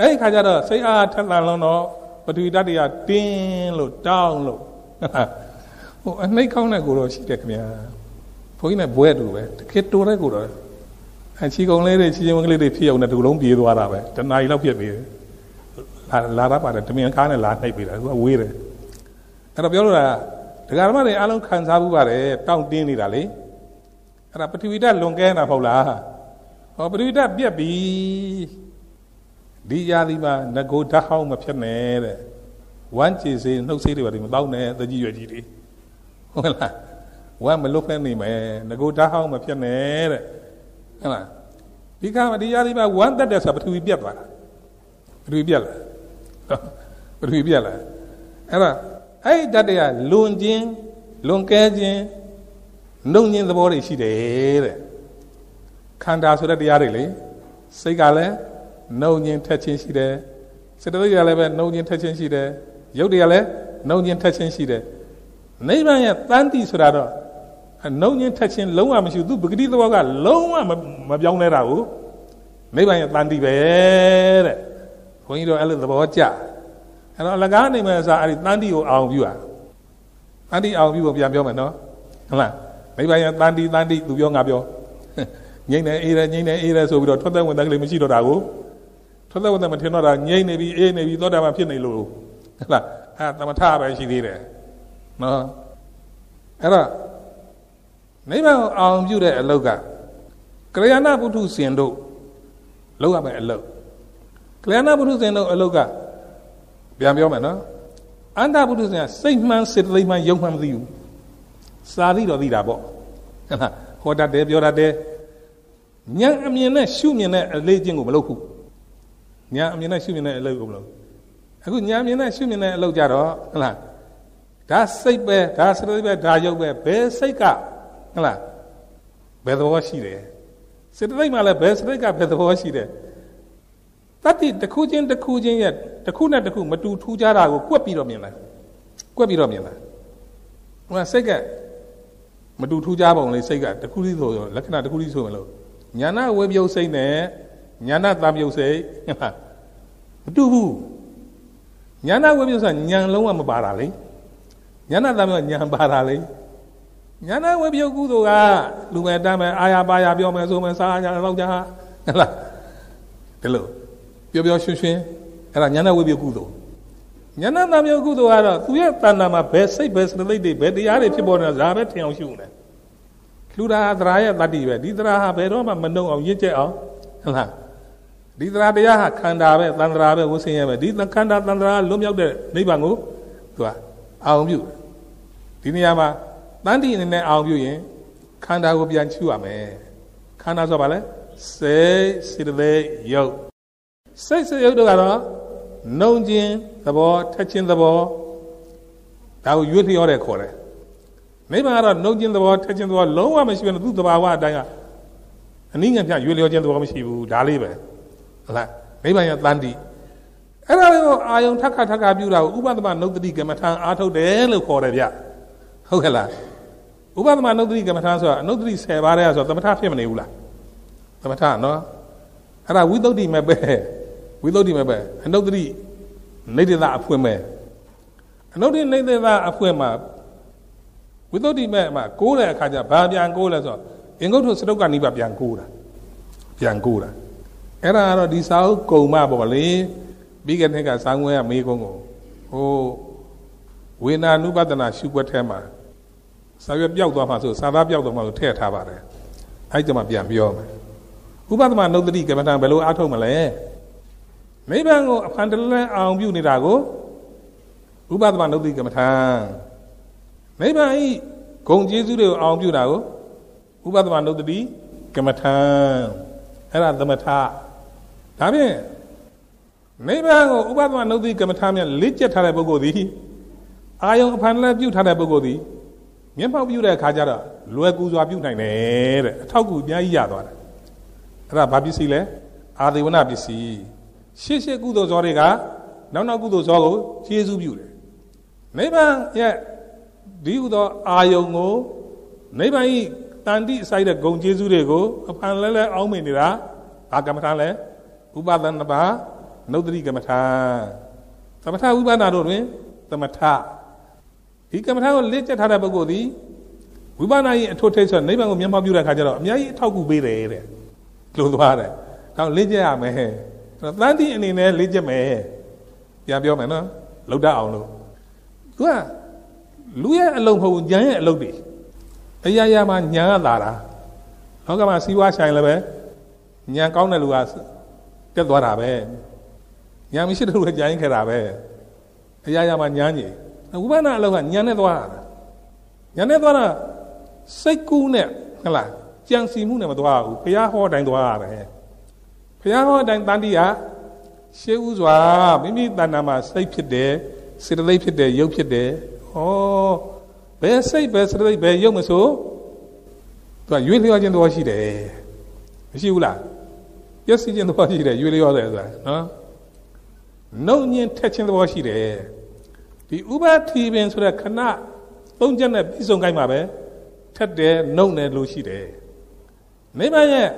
အဲ့ဒီခါကျတော့စိတ်အားထက်သန်လုံးတော့ပထဝီဓာတ်တွေကတင်းလို့တောင်းလို့ဟိုအနှိတ်ကောင်းတဲ့ကိုတော့ရှိတယ်ခင်ဗျာဘုန်းကြီးနဲ့ဘွဲတူပဲတကယ်တူတဲ့ကိုတော့အချီကုံလေးတွေချီချင်းကလေးတွေဖြစ်အောင်နဲ့ဒီလုံးပြေးသွားတာပဲတနားရီလောက်ဖြစ်နေတယ်လာလာရပါတယ်တမင်ကားနဲ့လာနှိပ်ပေးတာသူကဝေးတယ်အဲ့တော့ပြောလို့တာဒကာဓမ္မတွေအားလုံးခံစားမှုပါတယ်တောင့်တင်းနေတာလေအဲ့ဒါပထဝီဓာတ်လွန်ကဲနေတာမဟုတ်လားဟောပထဝီဓာတ်ပြက်ပြီ ဒီရာသီမှာငကိုဓာတ်ဟောင်းမဖြစ်နဲ့တဲ့ဝမ်းကြည်စေနှုတ်ဆေးတွေပါဒီမတောင်းနဲ့တကြီးရွယ်ကြီးတွေဟုတ်လားဝမ်းမလွတ်ဖဲနေမယ်ငကိုဓာတ်ဟောင်းမဖြစ်နဲ့တဲ့ဟုတ်လားဒီကမှာဒီရာသီမှာဝမ်းတက်တယ်ဆိုတာပထဝီပြတ်သွားတာပထဝီပြတ်လာပထဝီပြတ်လာအဲ့တော့အဲ့ဒီတတ်တွေကလွန်ခြင်းလွန်ကဲခြင်းနှုံခြင်းသဘောတွေရှိတယ်တဲ့ခန္ဓာဆိုတဲ့တရားတွေလေစိတ်ကလည်း နှုံခြင်းထက်ခြင်းရှိတယ်စေတသိက်ကလည်းပဲနှုံခြင်းထက်ခြင်းရှိတယ်ရုပ်တွေကလည်းနှုံခြင်းထက်ခြင်းရှိတယ်နိဗ္ဗာန်ရဲ့တန်တိဆိုတာတော့နှုံခြင်းထက်ခြင်းလုံးဝမရှိဘူးသူပဂတိသဘောကလုံးဝမပြောင်းလဲတာကိုနိဗ္ဗာန်ရဲ့တန်တိပဲတဲ့ဘုန်းကြီးတို့အဲ့လိုသဘောကျအဲ့တော့အလကားနေမဲ့ဆိုအဲ့ဒီတန်တိကိုအောင်ပြုရတန်တိအောင်ပြုဖို့ပြန်ပြောမယ်နော်ဟုတ်လားနိဗ္ဗာန်ရဲ့တန်တိတန်တိသူပြောငါပြောငိမ့်နေအေးတယ်ငိမ့်နေအေးတယ်ဆိုပြီးတော့ထွက်သက်ဝင်သက်ကလေးမရှိတော့တာကို ထွက်သက်ဝင်သက်မထင်တော့တာငိမ့်နေပြီအေးနေပြီသောတာပန်ဖြစ်နေလို့ဟုတ်လားအဲသမထပဲရှိသေးတယ်နော်အဲ့တော့နိဗ္ဗာန်အောင်ပြုတဲ့အလောက်ကကလျာဏပုထုဇဉ်တို့လောက်ရမယ်အလောက်ကလျာဏပုထုဇဉ်တို့အလောက်ကပြန်ပြောမယ်နော်အန္တပုထုဇဉ်ကစိတ်မှန်စေတသိက်မှန်ယုံမှန်မသိဘူးစာသိတော့သိတာပေါ့ဟုတ်လားဟောတတ်တယ်ပြောတတ်တယ်ဉာဏ်အမြင်နဲ့ရှုမြင်တဲ့အလေးချင်းကိုမလုပ်ဘူး ဉာဏ်အမြင်နဲ့ရှုမြင်တဲ့အလုပ်ကိုမလုပ်အခုဉာဏ်အမြင်နဲ့ရှုမြင်တဲ့အလုပ်ကြတော့ဟုတ်လားဒါစိတ်ပဲဒါစရိပဲဒါယုတ်ပဲဘယ်စိတ်ကဟုတ်လားဘယ်သဘောရှိတယ်စေတသိက်မှလည်းဘယ်စရိကဘယ်သဘောရှိတယ်တတ္တိတစ်ခုချင်းတစ်ခုချင်းရဲ့တစ်ခုနဲ့တစ်ခုမတူထူးခြားတာကိုကွက်ပြီးတော့မြင်လိုက်ကွက်ပြီးတော့မြင်လိုက်ဟိုကစိတ်ကမတူထူးခြားပုံလေးစိတ်ကတစ်ခုလေးဆိုလက္ခဏာတစ်ခုလေးဆိုမလို့ညာနာဝေပြုတ်စိတ်နဲ့ ညာနာတာပြုတ်စိတ်မတူဘူးညာနာဝေပြုတ်ဆိုတာညာလုံးဝမပါတာလေညာနာတာပြုတ်ညာပါတာလေညာနာဝေပြုတ်ကုသိုလ်ကလူမဲ့တမ်းမဲ့အာရပါရပြောမယ်ဆိုမယ်စားကြတော့ကြဟလားဒီလိုပြောပြောရွှင်ရွှင်အဲ့ဒါညာနာဝေပြုတ်ကုသိုလ်ညာနာတာပြုတ်ကုသိုလ်ကတော့သူရဲ့တဏ္ဍာမှာဘယ်စိတ်ဘယ်စရိတ်တွေဘယ်တရားတွေဖြစ်ပေါ်နေတာဒါပဲထင်အောင်ရှုနေတယ်လူတာသရာရဲ့တတ္တိပဲဒီသရာဟာဘယ်တော့မှမနှုံအောင်ရင့်ကျက်အောင်ဟုတ်လား ဒီသရတရားဟာခန္ဓာပဲသန္တရာပဲဝိဆင်းရဲပဲဒီခန္ဓာသန္တရာလွတ်မြောက်တဲ့နိဗ္ဗာန်ကိုသူကအောင်ပြုဒီနေရာမှာတန်တိအနေနဲ့အောင်ပြုရင်ခန္ဓာကိုပြန်ချူရမယ်ခန္ဓာဆိုတာလဲစေစေတေယုတ်စိတ်စေယုတ်တို့ကတော့နှုံခြင်းသဘောထက်ခြင်းသဘောဒါကိုရွေ့လျောတဲ့ခေါ်တယ်မိမကတော့နှုံခြင်းသဘောထက်ခြင်းသဘောလုံးဝမရှိဘူးသူ့သဘာဝအတိုင်းကအနည်းငယ်ပြရွေ့လျောခြင်းသဘောမရှိဘူးဒါလေးပဲ လားနိဗ္ဗာန်ရဲ့တန်တိအဲ့ဒါကိုအာယုံထက်ခါထက်ခါပြုတာကိုဥပဒမနုဒတိကမ္မထာအားထုတ်တယ်လို့ခေါ်တယ်ဗျဟုတ်ကဲ့လားဥပဒမနုဒတိကမ္မထာဆိုတာအနုဒတိ10ပါးတည်းဆိုတော့သမထဖြစ်မနေဘူးလားသမထနော်အဲ့ဒါဝိသုဒ္ဓိမဲ့ပဲဝိသုဒ္ဓိမဲ့ပဲအနုဒတိနေတ္တအဖွင့်မဲ့အနုဒ္ဓိနေတ္တအဖွင့်မှာဝိသုဒ္ဓိမဲ့မှာကိုးတဲ့အခါကျဘာပြန်ကိုးလဲဆိုတော့အင်္ဂုတ္တစတုတ်ကနိဗ္ဗာန်ပြန်ကိုးတာပြန်ကိုးတာ အဲ့ဒါကတော့ဒီစာအုပ်ကုံမပေါ့လေပြီးခဲ့တဲ့ကစာငွေကမေးခွန်းကိုဟိုဝေနာနုပဒနာရှုွက်ထဲမှာစာရွက်ပြောက်သွားမှဆိုစာသားပြောက်သွားမှဆိုထည့်ထားပါတယ်အဲ့ကြမှာပြန်ပြောမယ်ဥပဒမနုဒတိကမ္မဋ္ဌာန်းဘယ်လိုအားထုတ်မလဲနိဗ္ဗာန်ကိုအဖန်တလဲအောင်ပြုနေတာကိုဥပဒမနုဒတိကမ္မဋ္ဌာန်းနိဗ္ဗာန်ဤဂုံကျေးဇူးတွေကိုအောင်ပြုတာကိုဥပဒမနုဒတိကမ္မထံအဲ့ဒါသမထ ဒါဖြင့်နိဗ္ဗာန်ကိုဥပဒမနုဒတိကမ္မထံမြတ်လေ့ကျက်ထားတဲ့ပုဂ္ဂိုလ်သည်အာယုံအဖန်လည်းပြုထားတဲ့ပုဂ္ဂိုလ်သည်မျက်မှောက်ပြုတဲ့အခါကျတော့လွယ်ကူစွာပြုနိုင်တယ်တဲ့အထောက်အကူအများကြီးရသွားတယ်အဲ့ဒါဘာပစ္စည်းလဲအာသေဝနာပစ္စည်းရှေ့ရှေ့ကုသိုလ်ဇောတွေကနောက်နောက်ကုသိုလ်ဇောကိုကျေးဇူးပြုတယ်နိဗ္ဗာန်ရဲ့ဒီဥသောအာယုံကိုနိဗ္ဗာန်ဤတန်တိဆိုင်တဲ့ဂုံကျေးဇူးတွေကိုအဖန်လဲလဲအောင်းမိနေတာဘာကမ္မထာလဲ ဥပဒနာပါနုဒတိကမ္မထာသမထဥပဒနာတို့တွင်သမထဒီကမ္မထာကိုလက်ကျက်ထားတဲ့ပုဂ္ဂိုလ်သည်ဝိပဿနာရဲ့အထွတ်ထိပ်ဆိုနိဗ္ဗာန်ကိုမျက်မှောက်ပြုတဲ့အခါကျတော့အများကြီးအထောက်အကူပေးတယ်တဲ့လို့သွားတယ်။ဒါလက်ကျက်ရမယ်။ဆိုတော့တန်တိအနေနဲ့လက်ကျက်မယ်။ပြန်ပြောမယ်နော်။လောက်တတ်အောင်လို့သူကလူရဲ့အလုံးမဟုတ်ညာရဲ့အလုံးတွေအရာရာမှာညာကလာတာလောကမှာစီးပွားဆိုင်လည်းပဲညာကောင်းတဲ့လူက တက်သွားတာပဲညာမရှိတဲ့လူကကြာရင်ခဲ့တာပဲအရာရာမှာညာကြီးဝိပဿနာအလုပ်ကညာနဲ့သွားတာညာနဲ့သွားတာစိတ်ကူးနဲ့ဟလားကြံစီမှုနဲ့မသွားဘူးဘုရားဟောတိုင်းသွားရတယ်ဘုရားဟောတိုင်းတန်တိယရှေးဥစွာမိမိတဏ္ဍာမှာစိတ်ဖြစ်တယ်စေတသိက်ဖြစ်တယ်ရုပ်ဖြစ်တယ်ဟောဘယ်စိတ်ပဲစေတသိက်ပဲရုပ်မဆိုသူကရွေးလျောခြင်းသဘောရှိတယ်မရှိဘူးလား ပျက်စီးခြင်းသဘောရှိတယ်ရွေးလျောတယ်ဆိုတာနော်နှုတ်ညင်းထက်ခြင်းသဘောရှိတယ်ဒီဥပတိပင်ဆိုတဲ့ခဏသုံးချက်နဲ့ပြီးဆုံးခိုင်းပါပဲထက်တယ်နှုတ်တယ်လို့ရှိတယ်နိဗ္ဗာန်ရဲ့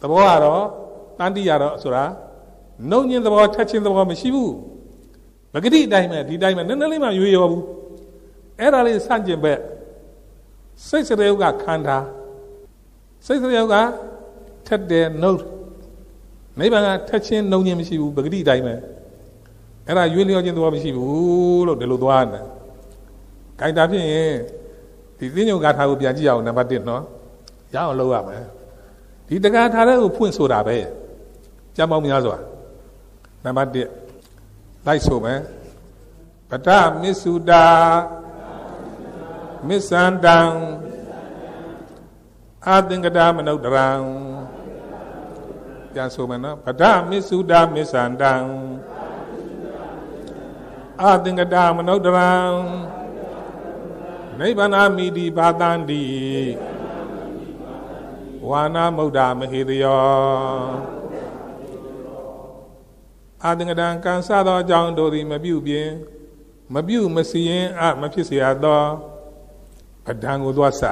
သဘောကတော့တန်တိရတော့ဆိုတာနှုတ်ညင်းသဘောထက်ခြင်းသဘောမရှိဘူးမဂတိအတိုင်းပဲဒီတိုင်းပဲနည်းနည်းလေးမှရွေးရောဘူးအဲ့ဒါလေးစန့်ကျင်ဘက်စိတ်စရေဥကခန္ဓာစိတ်စရေဥကထက်တယ်နှုတ် နိဗ္ဗာန်ကထက်ချင်းနှုံချင်းမရှိဘူးပဂတိအတိုင်းပဲအဲ့ဒါရွေးလျောခြင်းသဘောမရှိဘူးလို့ဒီလိုသွားတယ်။ခိုင်တာဖြစ်ရင်ဒီသိညုံဂါထာကိုပြန်ကြည့်အောင်နံပါတ်1နော်။ရအောင်လုပ်ရမယ်။ဒီတက္ကထာတဲ့ကိုဖွင့်ဆိုတာပဲ။ကြံပေါင်းများစွာနံပါတ်1လိုက်ဆိုမယ်။ပထမစ္စုတာမစ္ဆန္တံအာသင်္ကတာမနုဿရံ ပြန်ဆိုမယ်နော်ပဒမစ္စုတာမစ္ဆန္တံအာသင်္ကတာမနုဿရံနိဗ္ဗာနမိတိဘာတန္တိဝါနာမုဒ္ဒမဟေတယောအာသင်္ကတံကံစသောအကြောင်းတို့သည်မပြုပြင် မပြုမစီရင်အမဖြစ်เสียသောပဒံကိုသွားစ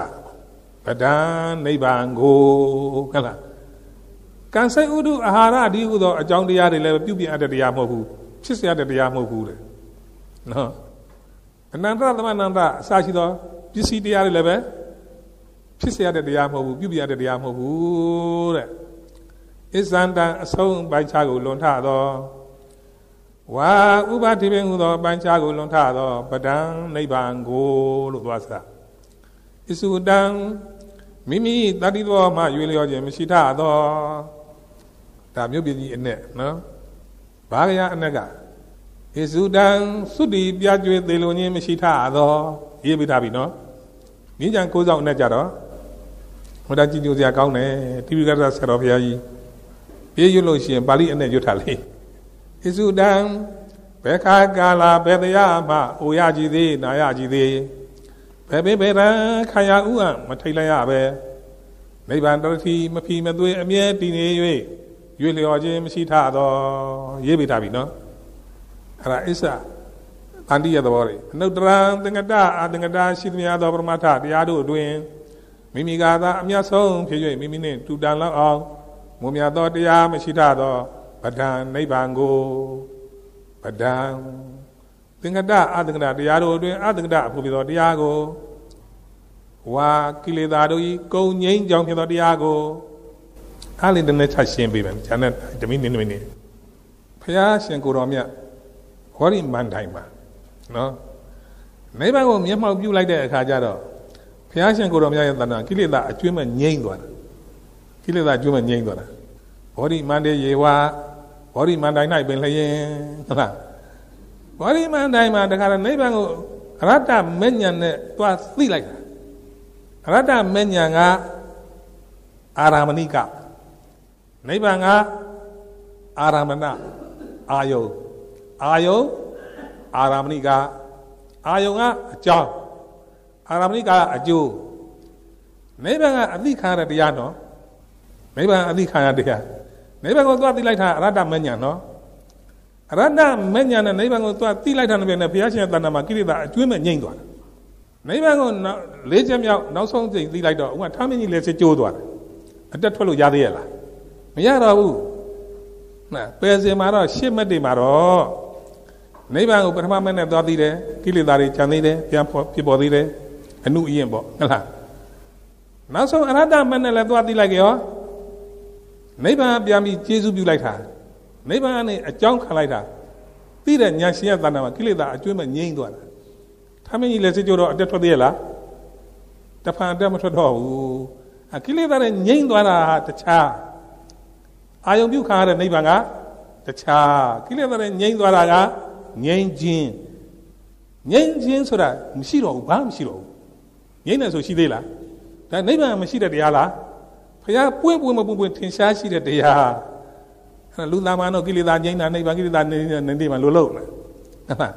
ပဒံနိဗ္ဗာန်ကိုဟုတ်လား ကံစိတ်ဥဒုအာဟာရဒီဟုသောအကြောင်းတရားတွေလည်းပြုပြင်အပ်တဲ့တရားမဟုတ်ဘူးဖြစ်စေရတဲ့တရားမဟုတ်ဘူးတဲ့နော်အနန္တသမဏန္တအစရှိသောပစ္စည်းတရားတွေလည်းပဲဖြစ်စေရတဲ့တရားမဟုတ်ဘူးပြုပြင်ရတဲ့တရားမဟုတ်ဘူးတဲ့အစ္ဆန္တံအဆုံးပိုင်းခြားကိုလွန်ထသောဝါဥပတိပင်ဟုသောပိုင်းခြားကိုလွန်ထသောပဒံနိဗ္ဗာန်ကိုလို့သွားစားအစ္စုတံမိမိတတိတော်မှရွေလျောခြင်းမရှိထသော ဒါမြို့ပြည်ကြီးအနဲ့နော်ဘာကရအနဲ့ကဣစုတံသုတိပြကြွေသေးလုံခြင်းမရှိထသောရေးပြထားပြီနော်မြင်းကြံကိုးဆောင်အနဲ့ကြတော့ဟိုတာကြည်ညိုစရာကောင်းတယ်တိပိကရဆရာတော်ဘုရားကြီးပြေးရွတ်လို့ရှိရင်ပါဠိအနဲ့ရွတ်ထားလေဣစုတံဘယ်ခါကာလာဘယ်တရားမှအိုရကြည်သေးနာရကြည်သေးဘယ်ပင်ဘယ်ရန်ခါရဥအမထိတ်လိုက်ရပဲနိဗ္ဗာန်တတိမဖီမသွေအမြဲတည်နေ၍ ရွေလျော်ခြင်းမရှိထသောရေးပြထားပြီနော်အဲ့ဒါအစ္ဆတန်တိရသဘောတွေအနုတ္တရံသင်္ကတအသင်္ကတရှိသမျှသောပရမထတရားတို့အတွင်မိမိကသာအမြတ်ဆုံးဖြစ်၍မိမိနှင့်တူတန်လောက်အောင်မွန်မြတ်သောတရားမရှိထသောဗဒံနိဗ္ဗာန်ကိုဗဒံသင်္ကတအသင်္ကတတရားတို့အတွင်အသင်္ကတအဖို့ပြသောတရားကိုဝါကိလေသာတို့ဤကုံငိမ့်ကြောင့်ဖြစ်သောတရားကို အားလေးတနေ့ချက်ရှင်းပေးမယ်။ဂျာနဲ့တမိနစ်နမိနစ်ဖះရှင်ကိုတော်မြတ်ဟောဒီမန်တိုင်းမှာနော်နိဗ္ဗာန်ကိုမျက်မှောက်ပြုလိုက်တဲ့အခါကျတော့ဖះရှင်ကိုတော်မြတ်ရဲ့တဏ္ဍာကိလေသာအကျွမ်းမဲ့ငြိမ့်သွားတာကိလေသာအကျွမ်းမဲ့ငြိမ့်သွားတာဘောဓိမန္တေယေဝဘောဓိမန္တိုင်း၌ပင်လျင်ဟုတ်လားဘောဓိမန္တိုင်းမှာတခါတော့နိဗ္ဗာန်ကိုအရတ္တမဉ္ဇဉ်နဲ့သွားသိလိုက်တာအရတ္တမဉ္ဇဉ်ကအာရမဏိက နိဗ္ဗာန်ကအာရမဏအာယုအာယုအာရမဏိကအာယုကအကြောင်းအာရမဏိကအကျိုးနိဗ္ဗာန်ကအသိခံရတဲ့တရားနော်နိဗ္ဗာန်အသိခံရတရားနိဗ္ဗာန်ကိုသွားသိလိုက်တာအရတ္တမဉ္ဇဉ်နော်အရတ္တမဉ္ဇဉ်နဲ့နိဗ္ဗာန်ကိုသွားသိလိုက်တာနဲ့ပြန်ဘုရားရှင်ရဲ့တဏ္ဍာမှာကိရိတာအကျွမ်းမဲ့ငြိမ့်သွားတယ်နိဗ္ဗာန်ကိုလေးချက်မြောက်နောက်ဆုံးချိန်သိလိုက်တော့ဥကထမင်းကြီးလည်းစစ်ကျိုးသွားတယ်အတက်ထွက်လို့ရသေးရဲ့လား မရတော့ဘူးနော်ပယ်စင်မှာတော့ရှစ်မက်တွေမှာတော့နိဗ္ဗာန်ကိုပထမမက်နဲ့သွားသိတယ်ကိလေသာတွေခြံသေးတယ်ပြန်ဖြစ်ပေါ်သေးတယ်အနုအရင်ပေါ့ဟုတ်လားနောက်ဆုံးအရဟတမက်နဲ့လည်းသွားသိလိုက်ကြောနိဗ္ဗာန်ပြန်ပြီးကျေးဇူးပြုလိုက်တာနိဗ္ဗာန်နဲ့အကြောင်းခံလိုက်တာသိတဲ့ညာရှင်ရဲ့တဏ္ဍာမှာကိလေသာအကျွမ်းမဲ့ငြိမ့်သွားတာထမင်းကြီးလည်းစစ်ကြတော့အတက်ထွက်သေးရဲ့လားတဖန်အတက်မထွက်တော့ဘူးအကိလေသာနဲ့ငြိမ့်သွားတာဟာတခြား အာယုံပြုခါရတဲ့နိဗ္ဗာန်ကတခြားကိလေသာတွေငြိမ့်သွားတာကငြိမ့်ခြင်းငြိမ့်ခြင်းဆိုတာမရှိတော့ဘူးဘာမှမရှိတော့ဘူးငြိမ့်တယ်ဆိုရှိသေးလားဒါနိဗ္ဗာန်မရှိတဲ့တရားလားဖခင်ပွင့်ပွင့်မပွင့်ပွင့်ထင်ရှားရှိတဲ့တရားအဲ့လူသားမနောကိလေသာငြိမ့်တာနိဗ္ဗာန်ကိလေသာနေနေမှာလို့လို့လားဟုတ်လား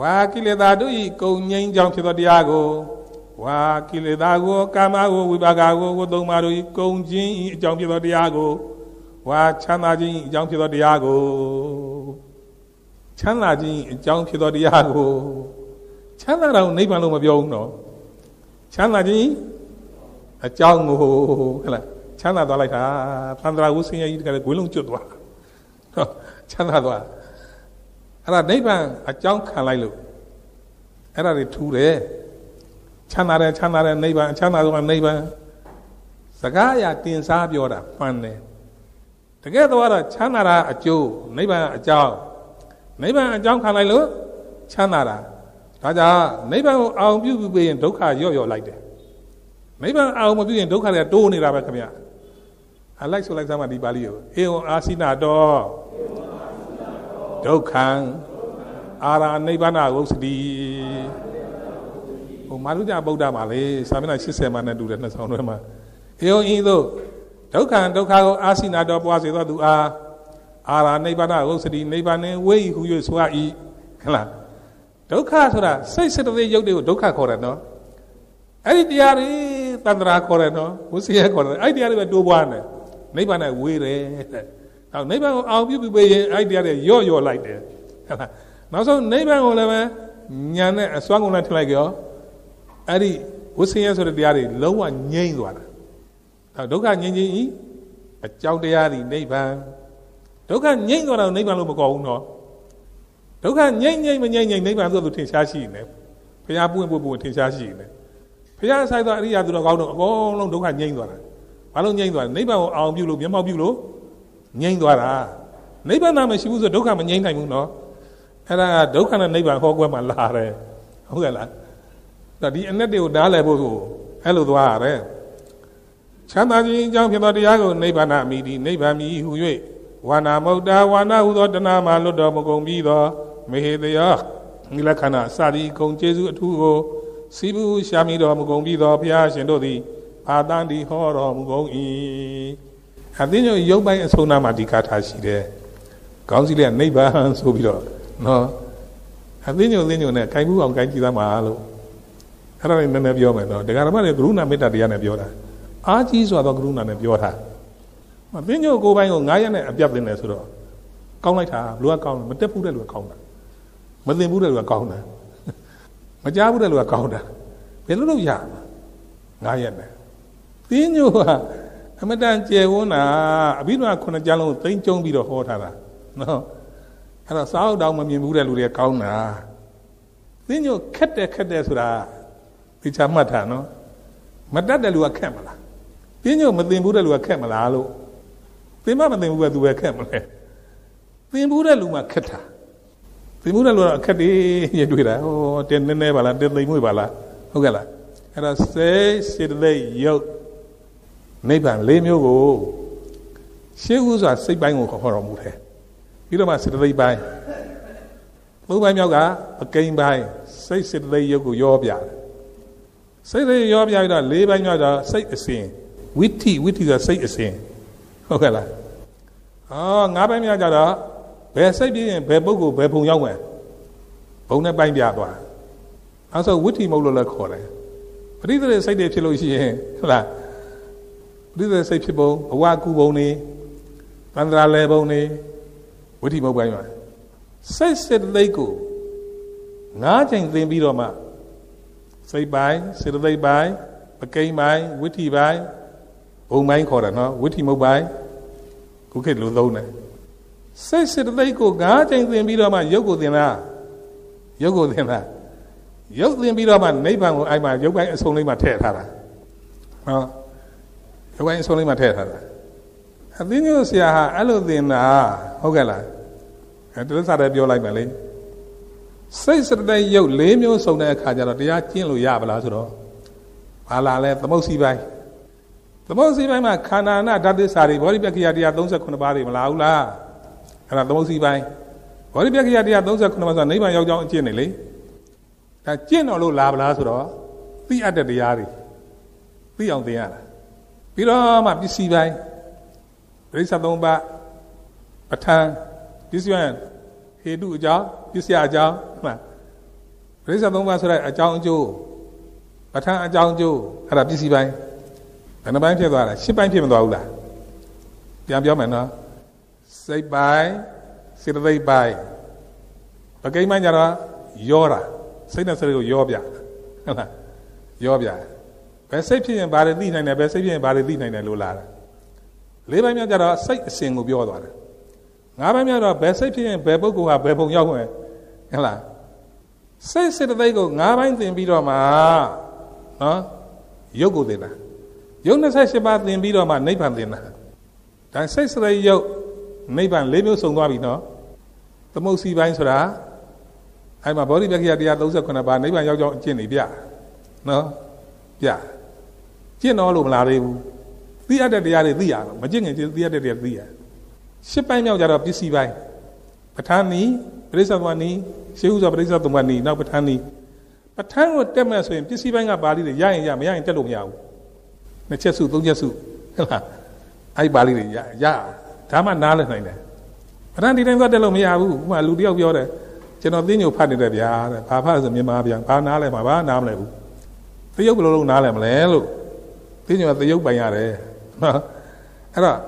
ဝါကိလေသာတို့ဤကုံငြိမ်းကြောင်းဖြစ်သောတရားကိုဝါကိလေသာကိုကာမကိုဝိပါကကိုကိုသုံးပါတို့ဤကုံခြင်းဤအကြောင်းဖြစ်သောတရားကို ဝါချမ်းသာခြင်းဤအကြောင်းဖြစ်သောတရားကိုချမ်းသာခြင်းဤအကြောင်းဖြစ်သောတရားကိုချမ်းသာတော့နိဗ္ဗာန်လို့မပြောဘူးနော်ချမ်းသာခြင်းအကြောင်းကိုဟဲ့လားချမ်းသာသွားလိုက်တာသန္တရာဝုစင်ရကြီးတကယ်ဂွေးလုံးကျွတ်သွားဟောချမ်းသာသွားအဲ့ဒါနိဗ္ဗာန်အကြောင်းခံလိုက်လို့အဲ့ဒါတွေထူးတယ်ချမ်းသာတယ်ချမ်းသာတယ်နိဗ္ဗာန်ချမ်းသာဆုံးကနိဗ္ဗာန်စကားအရာတင်စားပြောတာမှန်တယ် တကယ်တော့ချမ်းသာတာအကျိုးနိဗ္ဗာန်အကြောင်းနိဗ္ဗာန်အကြောင်းခံလိုက်လို့ချမ်းသာတာဒါကြောင့်နိဗ္ဗာန်ကိုအောင်ပြုပြီးရင်ဒုက္ခရော့ရော့လိုက်တယ်နိဗ္ဗာန်အောင်မပြုရင်ဒုက္ခတွေတိုးနေတာပဲခင်ဗျအလိုက်ဆိုလိုက်စမ်းပါဒီပါဠိကိုအေဝံအာစိနာတောဒုက္ခံအာရနိဗ္ဗာန်ဝုစတိဟိုမာရုကြဗုဒ္ဓမှာလေစာမျက်နှာ80မှာနဲ့တူတယ်နှစ်ဆောင်တွဲမှာအေဝံဤသို့ ဒုက္ခံဒုက္ခကိုအာစိနာတောပွားစေသောသူအားအာရနိဗ္ဗာန်ဝုစတိနိဗ္ဗာန်နှင့်ဝေဤဟု၍ဆိုရ၏ဟလားဒုက္ခဆိုတာစိတ်စတသိရုပ်တွေကိုဒုက္ခခေါ်တယ်နော်အဲ့ဒီတရားတွေတန္တရာခေါ်တယ်နော်ဝစီရခေါ်တယ်အဲ့ဒီတရားတွေပဲတိုးပွားတယ်နိဗ္ဗာန်နဲ့ဝေးတယ်တဲ့ဟောနိဗ္ဗာန်ကိုအောင်ပြုပြီးပေးရင်အဲ့ဒီတရားတွေရော့ရော့လိုက်တယ်ဟုတ်လားနောက်ဆုံးနိဗ္ဗာန်ကိုလည်းပဲညာနဲ့အစွမ်းကုန်နဲ့ထည့်လိုက်ကြောအဲ့ဒီဝစီရဆိုတဲ့တရားတွေလုံးဝငြိမ့်သွားတာ ဒါဒုက္ခငြိမ့်ခြင်းဤအကြောင်းတရားသည်နိဗ္ဗာန်ဒုက္ခငြိမ့်သွားတော့နိဗ္ဗာန်လို့မကောဘူးနော်ဒုက္ခငြိမ့်ငြိမ့်မငြိမ့်ငြိမ့်နိဗ္ဗာန်ဆိုသူထင်ရှားရှိနေဘုရားပွင့်ပွင့်ပွင့်ထင်ရှားရှိနေဘုရားဆိုင်သောအရိယာသူတော်ကောင်းတို့အကုန်လုံးဒုက္ခငြိမ့်သွားတာဘာလို့ငြိမ့်သွားလဲနိဗ္ဗာန်ကိုအောင်ပြုလို့မျက်မှောက်ပြုလို့ငြိမ့်သွားတာနိဗ္ဗာန်သာမရှိဘူးဆိုဒုက္ခမငြိမ့်နိုင်ဘူးနော်အဲ့ဒါကဒုက္ခနဲ့နိဗ္ဗာန်ဟောကွဲမှာလာတယ်ဟုတ်ကဲ့လားဒါဒီအနက်တွေကိုနားလည်ဖို့ဆိုအဲ့လိုသွားရတယ် ချမ်းသာခြင်းအကြောင်းဖြစ်သောတရားကိုနိဗ္ဗာန်အမိဒီနိဗ္ဗာန်မြည်ဟူ၍ဝါနာမုတ်တာဝါနာဟုသောတဏမှာလွတ်တော်မကုန်ပြီးသောမေဟေတယောမိလက္ခဏာစသည်ကုံကျေးဇူးအထူးကိုစီဘူးရှာမိတော်မကုန်ပြီးသောဘုရားရှင်တို့သည်အာတန်ဒီဟောတော်မူကုန်၏အသိဉာဏ်ရုပ်ပိုင်းအဆုံးနာမှာဒီကာထာရှိတယ်ကောင်းစီလေးကနိဗ္ဗာန်ဆိုပြီးတော့နော်အသိဉာဏ်သိဉာဏ်နဲ့ခိုင်မှုအောင်ခိုင်ကြည့်သားမှာလို့အဲ့ဒါလည်းနည်းနည်းပြောမယ်နော်ဒကာဓမ္မတွေကရုဏာမေတ္တာတရားနဲ့ပြောတာ အာကြီးဆိုတော့ကရုဏာနဲ့ပြောတာမသိဉာဏ်ကိုယ်ပိုင်းကို9ရက်နဲ့အပြတ်တင်တယ်ဆိုတော့ကောင်းလိုက်တာလူကကောင်းတယ်မတက်ဘူးတဲ့လူကကောင်းတာမသိဘူးတဲ့လူကကောင်းတာမကြားဘူးတဲ့လူကကောင်းတာဘယ်လိုလုပ်ရမလဲ9ရက်နဲ့သင်းညိုကအမတန်ကျယ်ဝန်းတာအဘိဓမ္မာခုနှစ်ကျမ်းလုံးသိမ့်ကျုံပြီးတော့ဟောထားတာနော်အဲ့တော့စာအုပ်တောင်မမြင်ဘူးတဲ့လူတွေကကောင်းတာသင်းညိုခက်တယ်ခက်တယ်ဆိုတာသိချမှတ်တာနော်မတတ်တဲ့လူကခက်မလား သင်းညိုမသိဘူးတဲ့လူကခက်မလားလို့သင်မမသိဘူးပဲသူပဲခက်မလဲသင်ဘူးတဲ့လူမှခက်တာသင်ဘူးတဲ့လူကအခက်တည်းရတွေ့တာဟောတင်းနေနေပါလားတင်းသိမ့်မွေ့ပါလားဟုတ်ကဲ့လားအဲ့တော့စေစေတသိက်ရုပ်နိဗ္ဗာန်၄မျိုးကိုရှေးဥစွာစိတ်ပိုင်းကိုခေါ်တော်မူတယ်ပြီးတော့မှစေတသိက်ပိုင်းသုံးပိုင်းမြောက်ကအကိန်းပိုင်းစိတ်စေတသိက်ရုပ်ကိုရောပြတယ်စိတ်တွေရောပြပြီးတော့၄ပိုင်းမြောက်တော့စိတ်အစဉ် ဝိတိဝိတိကစိတ်အစဉ်ဟုတ်ကဲ့လားအော်ငါးပိုင်းမြောက်ကြတော့ဘယ်စိတ်ပြင်းရင်ဘယ်ပုဂ္ဂိုလ်ဘယ်ဘုံရောက်မယ်ဘုံနဲ့ပိုင်းပြသွားအဲဆိုဝိတိမုတ်လို့လည်းခေါ်တယ်ပရိသေစိတ်တွေဖြစ်လို့ရှိရင်ဟုတ်လားပရိသေစိတ်ဖြစ်ပုံဘဝကူပုံနေသန္တရာလဲပုံနေဝိတိမုတ်ပိုင်းမှာစိတ်စစ်သိက်ကိုငါးချိန်သင်ပြီးတော့မှစိတ်ပိုင်းစေတသိက်ပိုင်းပကိန်းပိုင်းဝိတိပိုင်း ဘုံပိုင်းခေါ်တာနော်ဝိတိမုတ်ပိုင်းခုခေတ်လူသုံးတယ်စိတ်စေတသိက်ကိုငါးချိန်သင်ပြီးတော့မှရုပ်ကိုသင်တာရုပ်ကိုသင်တာရုပ်သင်ပြီးတော့မှနိဗ္ဗာန်ကိုအဲ့မှာရုပ်ပိုင်းအဆုံးလေးမှာထည့်ထားတာနော်ရုပ်ပိုင်းအဆုံးလေးမှာထည့်ထားတာအသိဉာဏ်ဆရာဟာအဲ့လိုသင်တာဟုတ်ကဲ့လားအဲတရစားတယ်ပြောလိုက်မယ်လေစိတ်စတဲ့ရုပ်၄မျိုးစုံတဲ့အခါကျတော့တရားကျင့်လို့ရပါလားဆိုတော့ဘာလာလဲသမုတ်စီပိုင်း သမုတ်စီပိုင်းမှာခန္ဓာနာဓာတ်သစ္စာတွေဘောဓိပက္ခိယတရား38ပါးတွေမလာဘူးလားအဲ့ဒါသမုတ်စီပိုင်းဗောဓိပက္ခယတရား39ပါးဆိုနိဗ္ဗာန်ရောက်ကြောင်းအကျင့်နေလေဒါကျင့်တော်လို့လာပလားဆိုတော့သိအပ်တဲ့တရားတွေသိအောင်သင်ရတာပြီးတော့မှပစ္စည်းပိုင်းပရိစ္ဆသုံးပါးပဋ္ဌာန်းပစ္စည်းပိုင်းဟေတုအကြောင်းပစ္စယအကြောင်းမှန်ပရိစ္ဆသုံးပါးဆိုတဲ့အကြောင်းအကျိုးပဋ္ဌာန်းအကြောင်းအကျိုးအဲ့ဒါပစ္စည်းပိုင်း ဘယ်နှပိုင်းဖြစ်သွားလဲရှစ်ပိုင်းဖြစ်မသွားဘူးလားပြန်ပြောမယ်နော်စိတ်ပိုင်းစေတသိက်ပိုင်းပကိမ့်ပိုင်းကြတော့ယောတာစိတ်နဲ့စိတ်ကိုယောပြဟုတ်လားယောပြဘယ်စိတ်ဖြစ်ရင်ဘာတွေသိနိုင်တယ်ဘယ်စိတ်ဖြစ်ရင်ဘာတွေသိနိုင်တယ်လို့လာတာလေးပိုင်းများကြတော့စိတ်အစဉ်ကိုပြောသွားတယ်ငါးပိုင်းများတော့ဘယ်စိတ်ဖြစ်ရင်ဘယ်ပုဂ္ဂိုလ်ဟာဘယ်ပုံရောက်ဝင်ဟုတ်လားစိတ်စေတသိက်ကိုငါးပိုင်းသင်ပြီးတော့မှနော်ရုပ်ကိုသင်တာ ရုပ်28ပါးသင်ပြီးတော့မှနိဗ္ဗာန်သင်တာဒါစိတ်စရိတ်ရုပ်နိဗ္ဗာန်၄မျိုးစုံသွားပြီနော်သမုတ်စီပိုင်းဆိုတာအဲ့မှာဗောဓိပက္ခယတရား38ပါးနိဗ္ဗာန်ရောက်ကြောင်းအကျင့်နေပြနော်ပြကျင့်တော့လို့မလားသေးဘူးသိရတဲ့တရားတွေသိရတော့မကျင့်ခင်သိရတဲ့တရားသိရရှစ်ပိုင်းမြောက်ကြတော့ပစ္စည်းပိုင်းပဋ္ဌာန်းနီပရိစ္ဆသမနီရှေးဥစွာပရိစ္ဆသမနီနောက်ပဋ္ဌာန်းနီပဋ္ဌာန်းကိုတက်မဲ့ဆိုရင်ပစ္စည်းပိုင်းကပါဠိတွေရရင်ရမရရင်တက်လို့မရဘူး နှစ်ချက်စုသုံးချက်စုဟုတ်လားအဲ့ပါဠိတွေရရဒါမှနားလည်နိုင်တယ်ပဋ္ဌာန်းဒီတိုင်းသွားတက်လို့မရဘူးဥပမာလူတယောက်ပြောတယ်ကျွန်တော်သိညိုဖတ်နေတယ်ဗျာတဲ့ဘာဖတ်ဆိုမြန်မာပြန်ဘာနားလဲမှာဘာနားမလဲဘူးသရုပ်ဘယ်လိုလုပ်နားလဲမလဲလို့သိညိုကသရုပ်ပိုင်ရတယ်နော်အဲ့တော့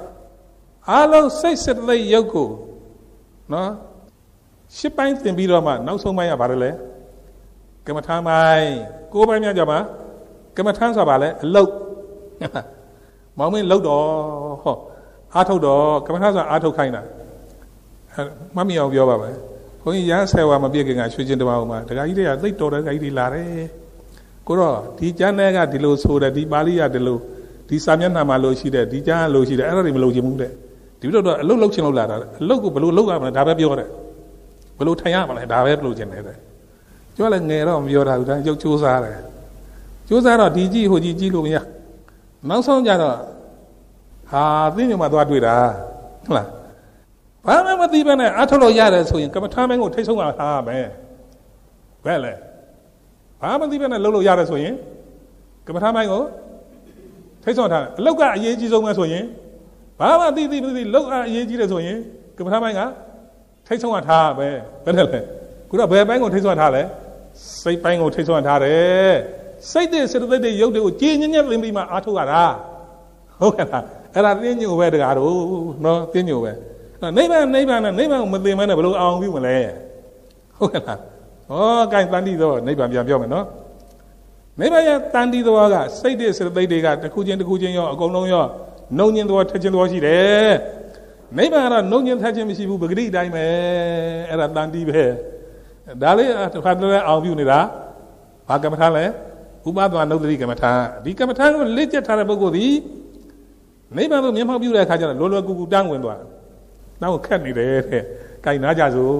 အားလုံးစိတ်စစ်သိရုပ်ကိုနော်ရှစ်ပိုင်းသင်ပြီးတော့မှနောက်ဆုံးပိုင်းကဘာလဲကမ္မထာပိုင်းကိုးပိုင်းများကြမှာကမ္မထာဆိုတာဘာလဲအလုတ် မောင်မင်းလုတ်တော့ဟောအားထုတ်တော့ကမ္မထာဆိုတာအားထုတ်ခိုင်းတာမမီအောင်ပြောပါမယ်ဘုန်းကြီးရမ်းဆယ်ဝါမပြည့်ခင်ကရွှေချင်းတပါးဦးမှာဒကာကြီးတွေကသိတော်တဲ့ဒကာကြီးတွေလာတယ်ကိုတော့ဒီကျမ်းထဲကဒီလိုဆိုတယ်ဒီပါဠိကဒီလိုဒီစာမျက်နှာမှာလို့ရှိတယ်ဒီကျမ်းကလို့ရှိတယ်အဲ့ဒါတွေမလို့ချင်ဘူးတဲ့ဒီလိုတော့အလုတ်လုတ်ချင်လို့လာတာအလုတ်ကိုဘယ်လိုလုတ်ရမလဲဒါပဲပြောတယ်ဘယ်လိုထိုင်ရမလဲဒါပဲလို့ချင်တယ်တဲ့ကျွတ်လည်းငယ်တော့မပြောတာဘူးဒါရုပ်ချိုးစားတယ်ချိုးစားတော့ဒီကြည့်ဟိုကြည့်ကြည့်လို့မရ နောက်ဆုံးကြတော့ဟာသိညမှာသွားတွေ့တာဟုတ်လားဘာမှမသိဘဲနဲ့အထုတ်လို့ရတယ်ဆိုရင်ကမ္မထာမင်းကိုထိတ်ဆုံးအောင်ထားရမယ်ဘယ်လဲဘာမှမသိဘဲနဲ့လှုပ်လို့ရတယ်ဆိုရင်ကမ္မထာမင်းကိုထိတ်ဆုံးထားအလောက်ကအရေးကြီးဆုံးပဲဆိုရင်ဘာမှသိသိမသိလှုပ်အရေးကြီးတယ်ဆိုရင်ကမ္မထာမင်းကထိတ်ဆုံးအောင်ထားရမယ်ဘယ်နဲ့လဲခုတော့ဘယ်ပိုင်းကိုထိတ်ဆုံးထားလဲစိတ်ပိုင်းကိုထိတ်ဆုံးထားတယ် စိတ်တဲ့စေတသိက်တွေရုပ်တွေကိုကြည်ညက်ညက်လင်းပြီးမှအားထုတ်ရတာဟုတ်ကဲ့လားအဲ့ဒါတင်းညိုပဲတကားတော့နော်တင်းညိုပဲနိဗ္ဗာန်နိဗ္ဗာန်နဲ့နိဗ္ဗာန်ကိုမသိမနဲ့ဘယ်လိုအောင်ပြုမလဲဟုတ်ကဲ့လားဩကိုင်တန်တိသောနိဗ္ဗာန်ပြန်ပြောမယ်နော်နိဗ္ဗာန်ရဲ့တန်တိသောကစိတ်တဲ့စေတသိက်တွေကတစ်ခုချင်းတစ်ခုချင်းရောအကုန်လုံးရောနှုံညင်းသောထက်ချင်းသောရှိတယ်နိဗ္ဗာန်ကတော့နှုံညင်းထက်ချင်းမရှိဘူးပဂတိအတိုင်းပဲအဲ့ဒါတန်တိပဲဒါလေးတစ်ခါတည်းအောင်ပြုနေတာဘာကမ္မထာလဲ ဥပဒဝနုဒတိကမ္မထာဒီကမ္မထာကိုလက်ကျက်ထားတဲ့ပုဂ္ဂိုလ်ဒီနိဗ္ဗာန်ကိုမျက်မှောက်ပြုတဲ့အခါကျတော့လောလောကူကူတန်းဝင်သွားတယ်နောက်ခက်နေတယ်တဲ့။ကြိုင်နာကြစို့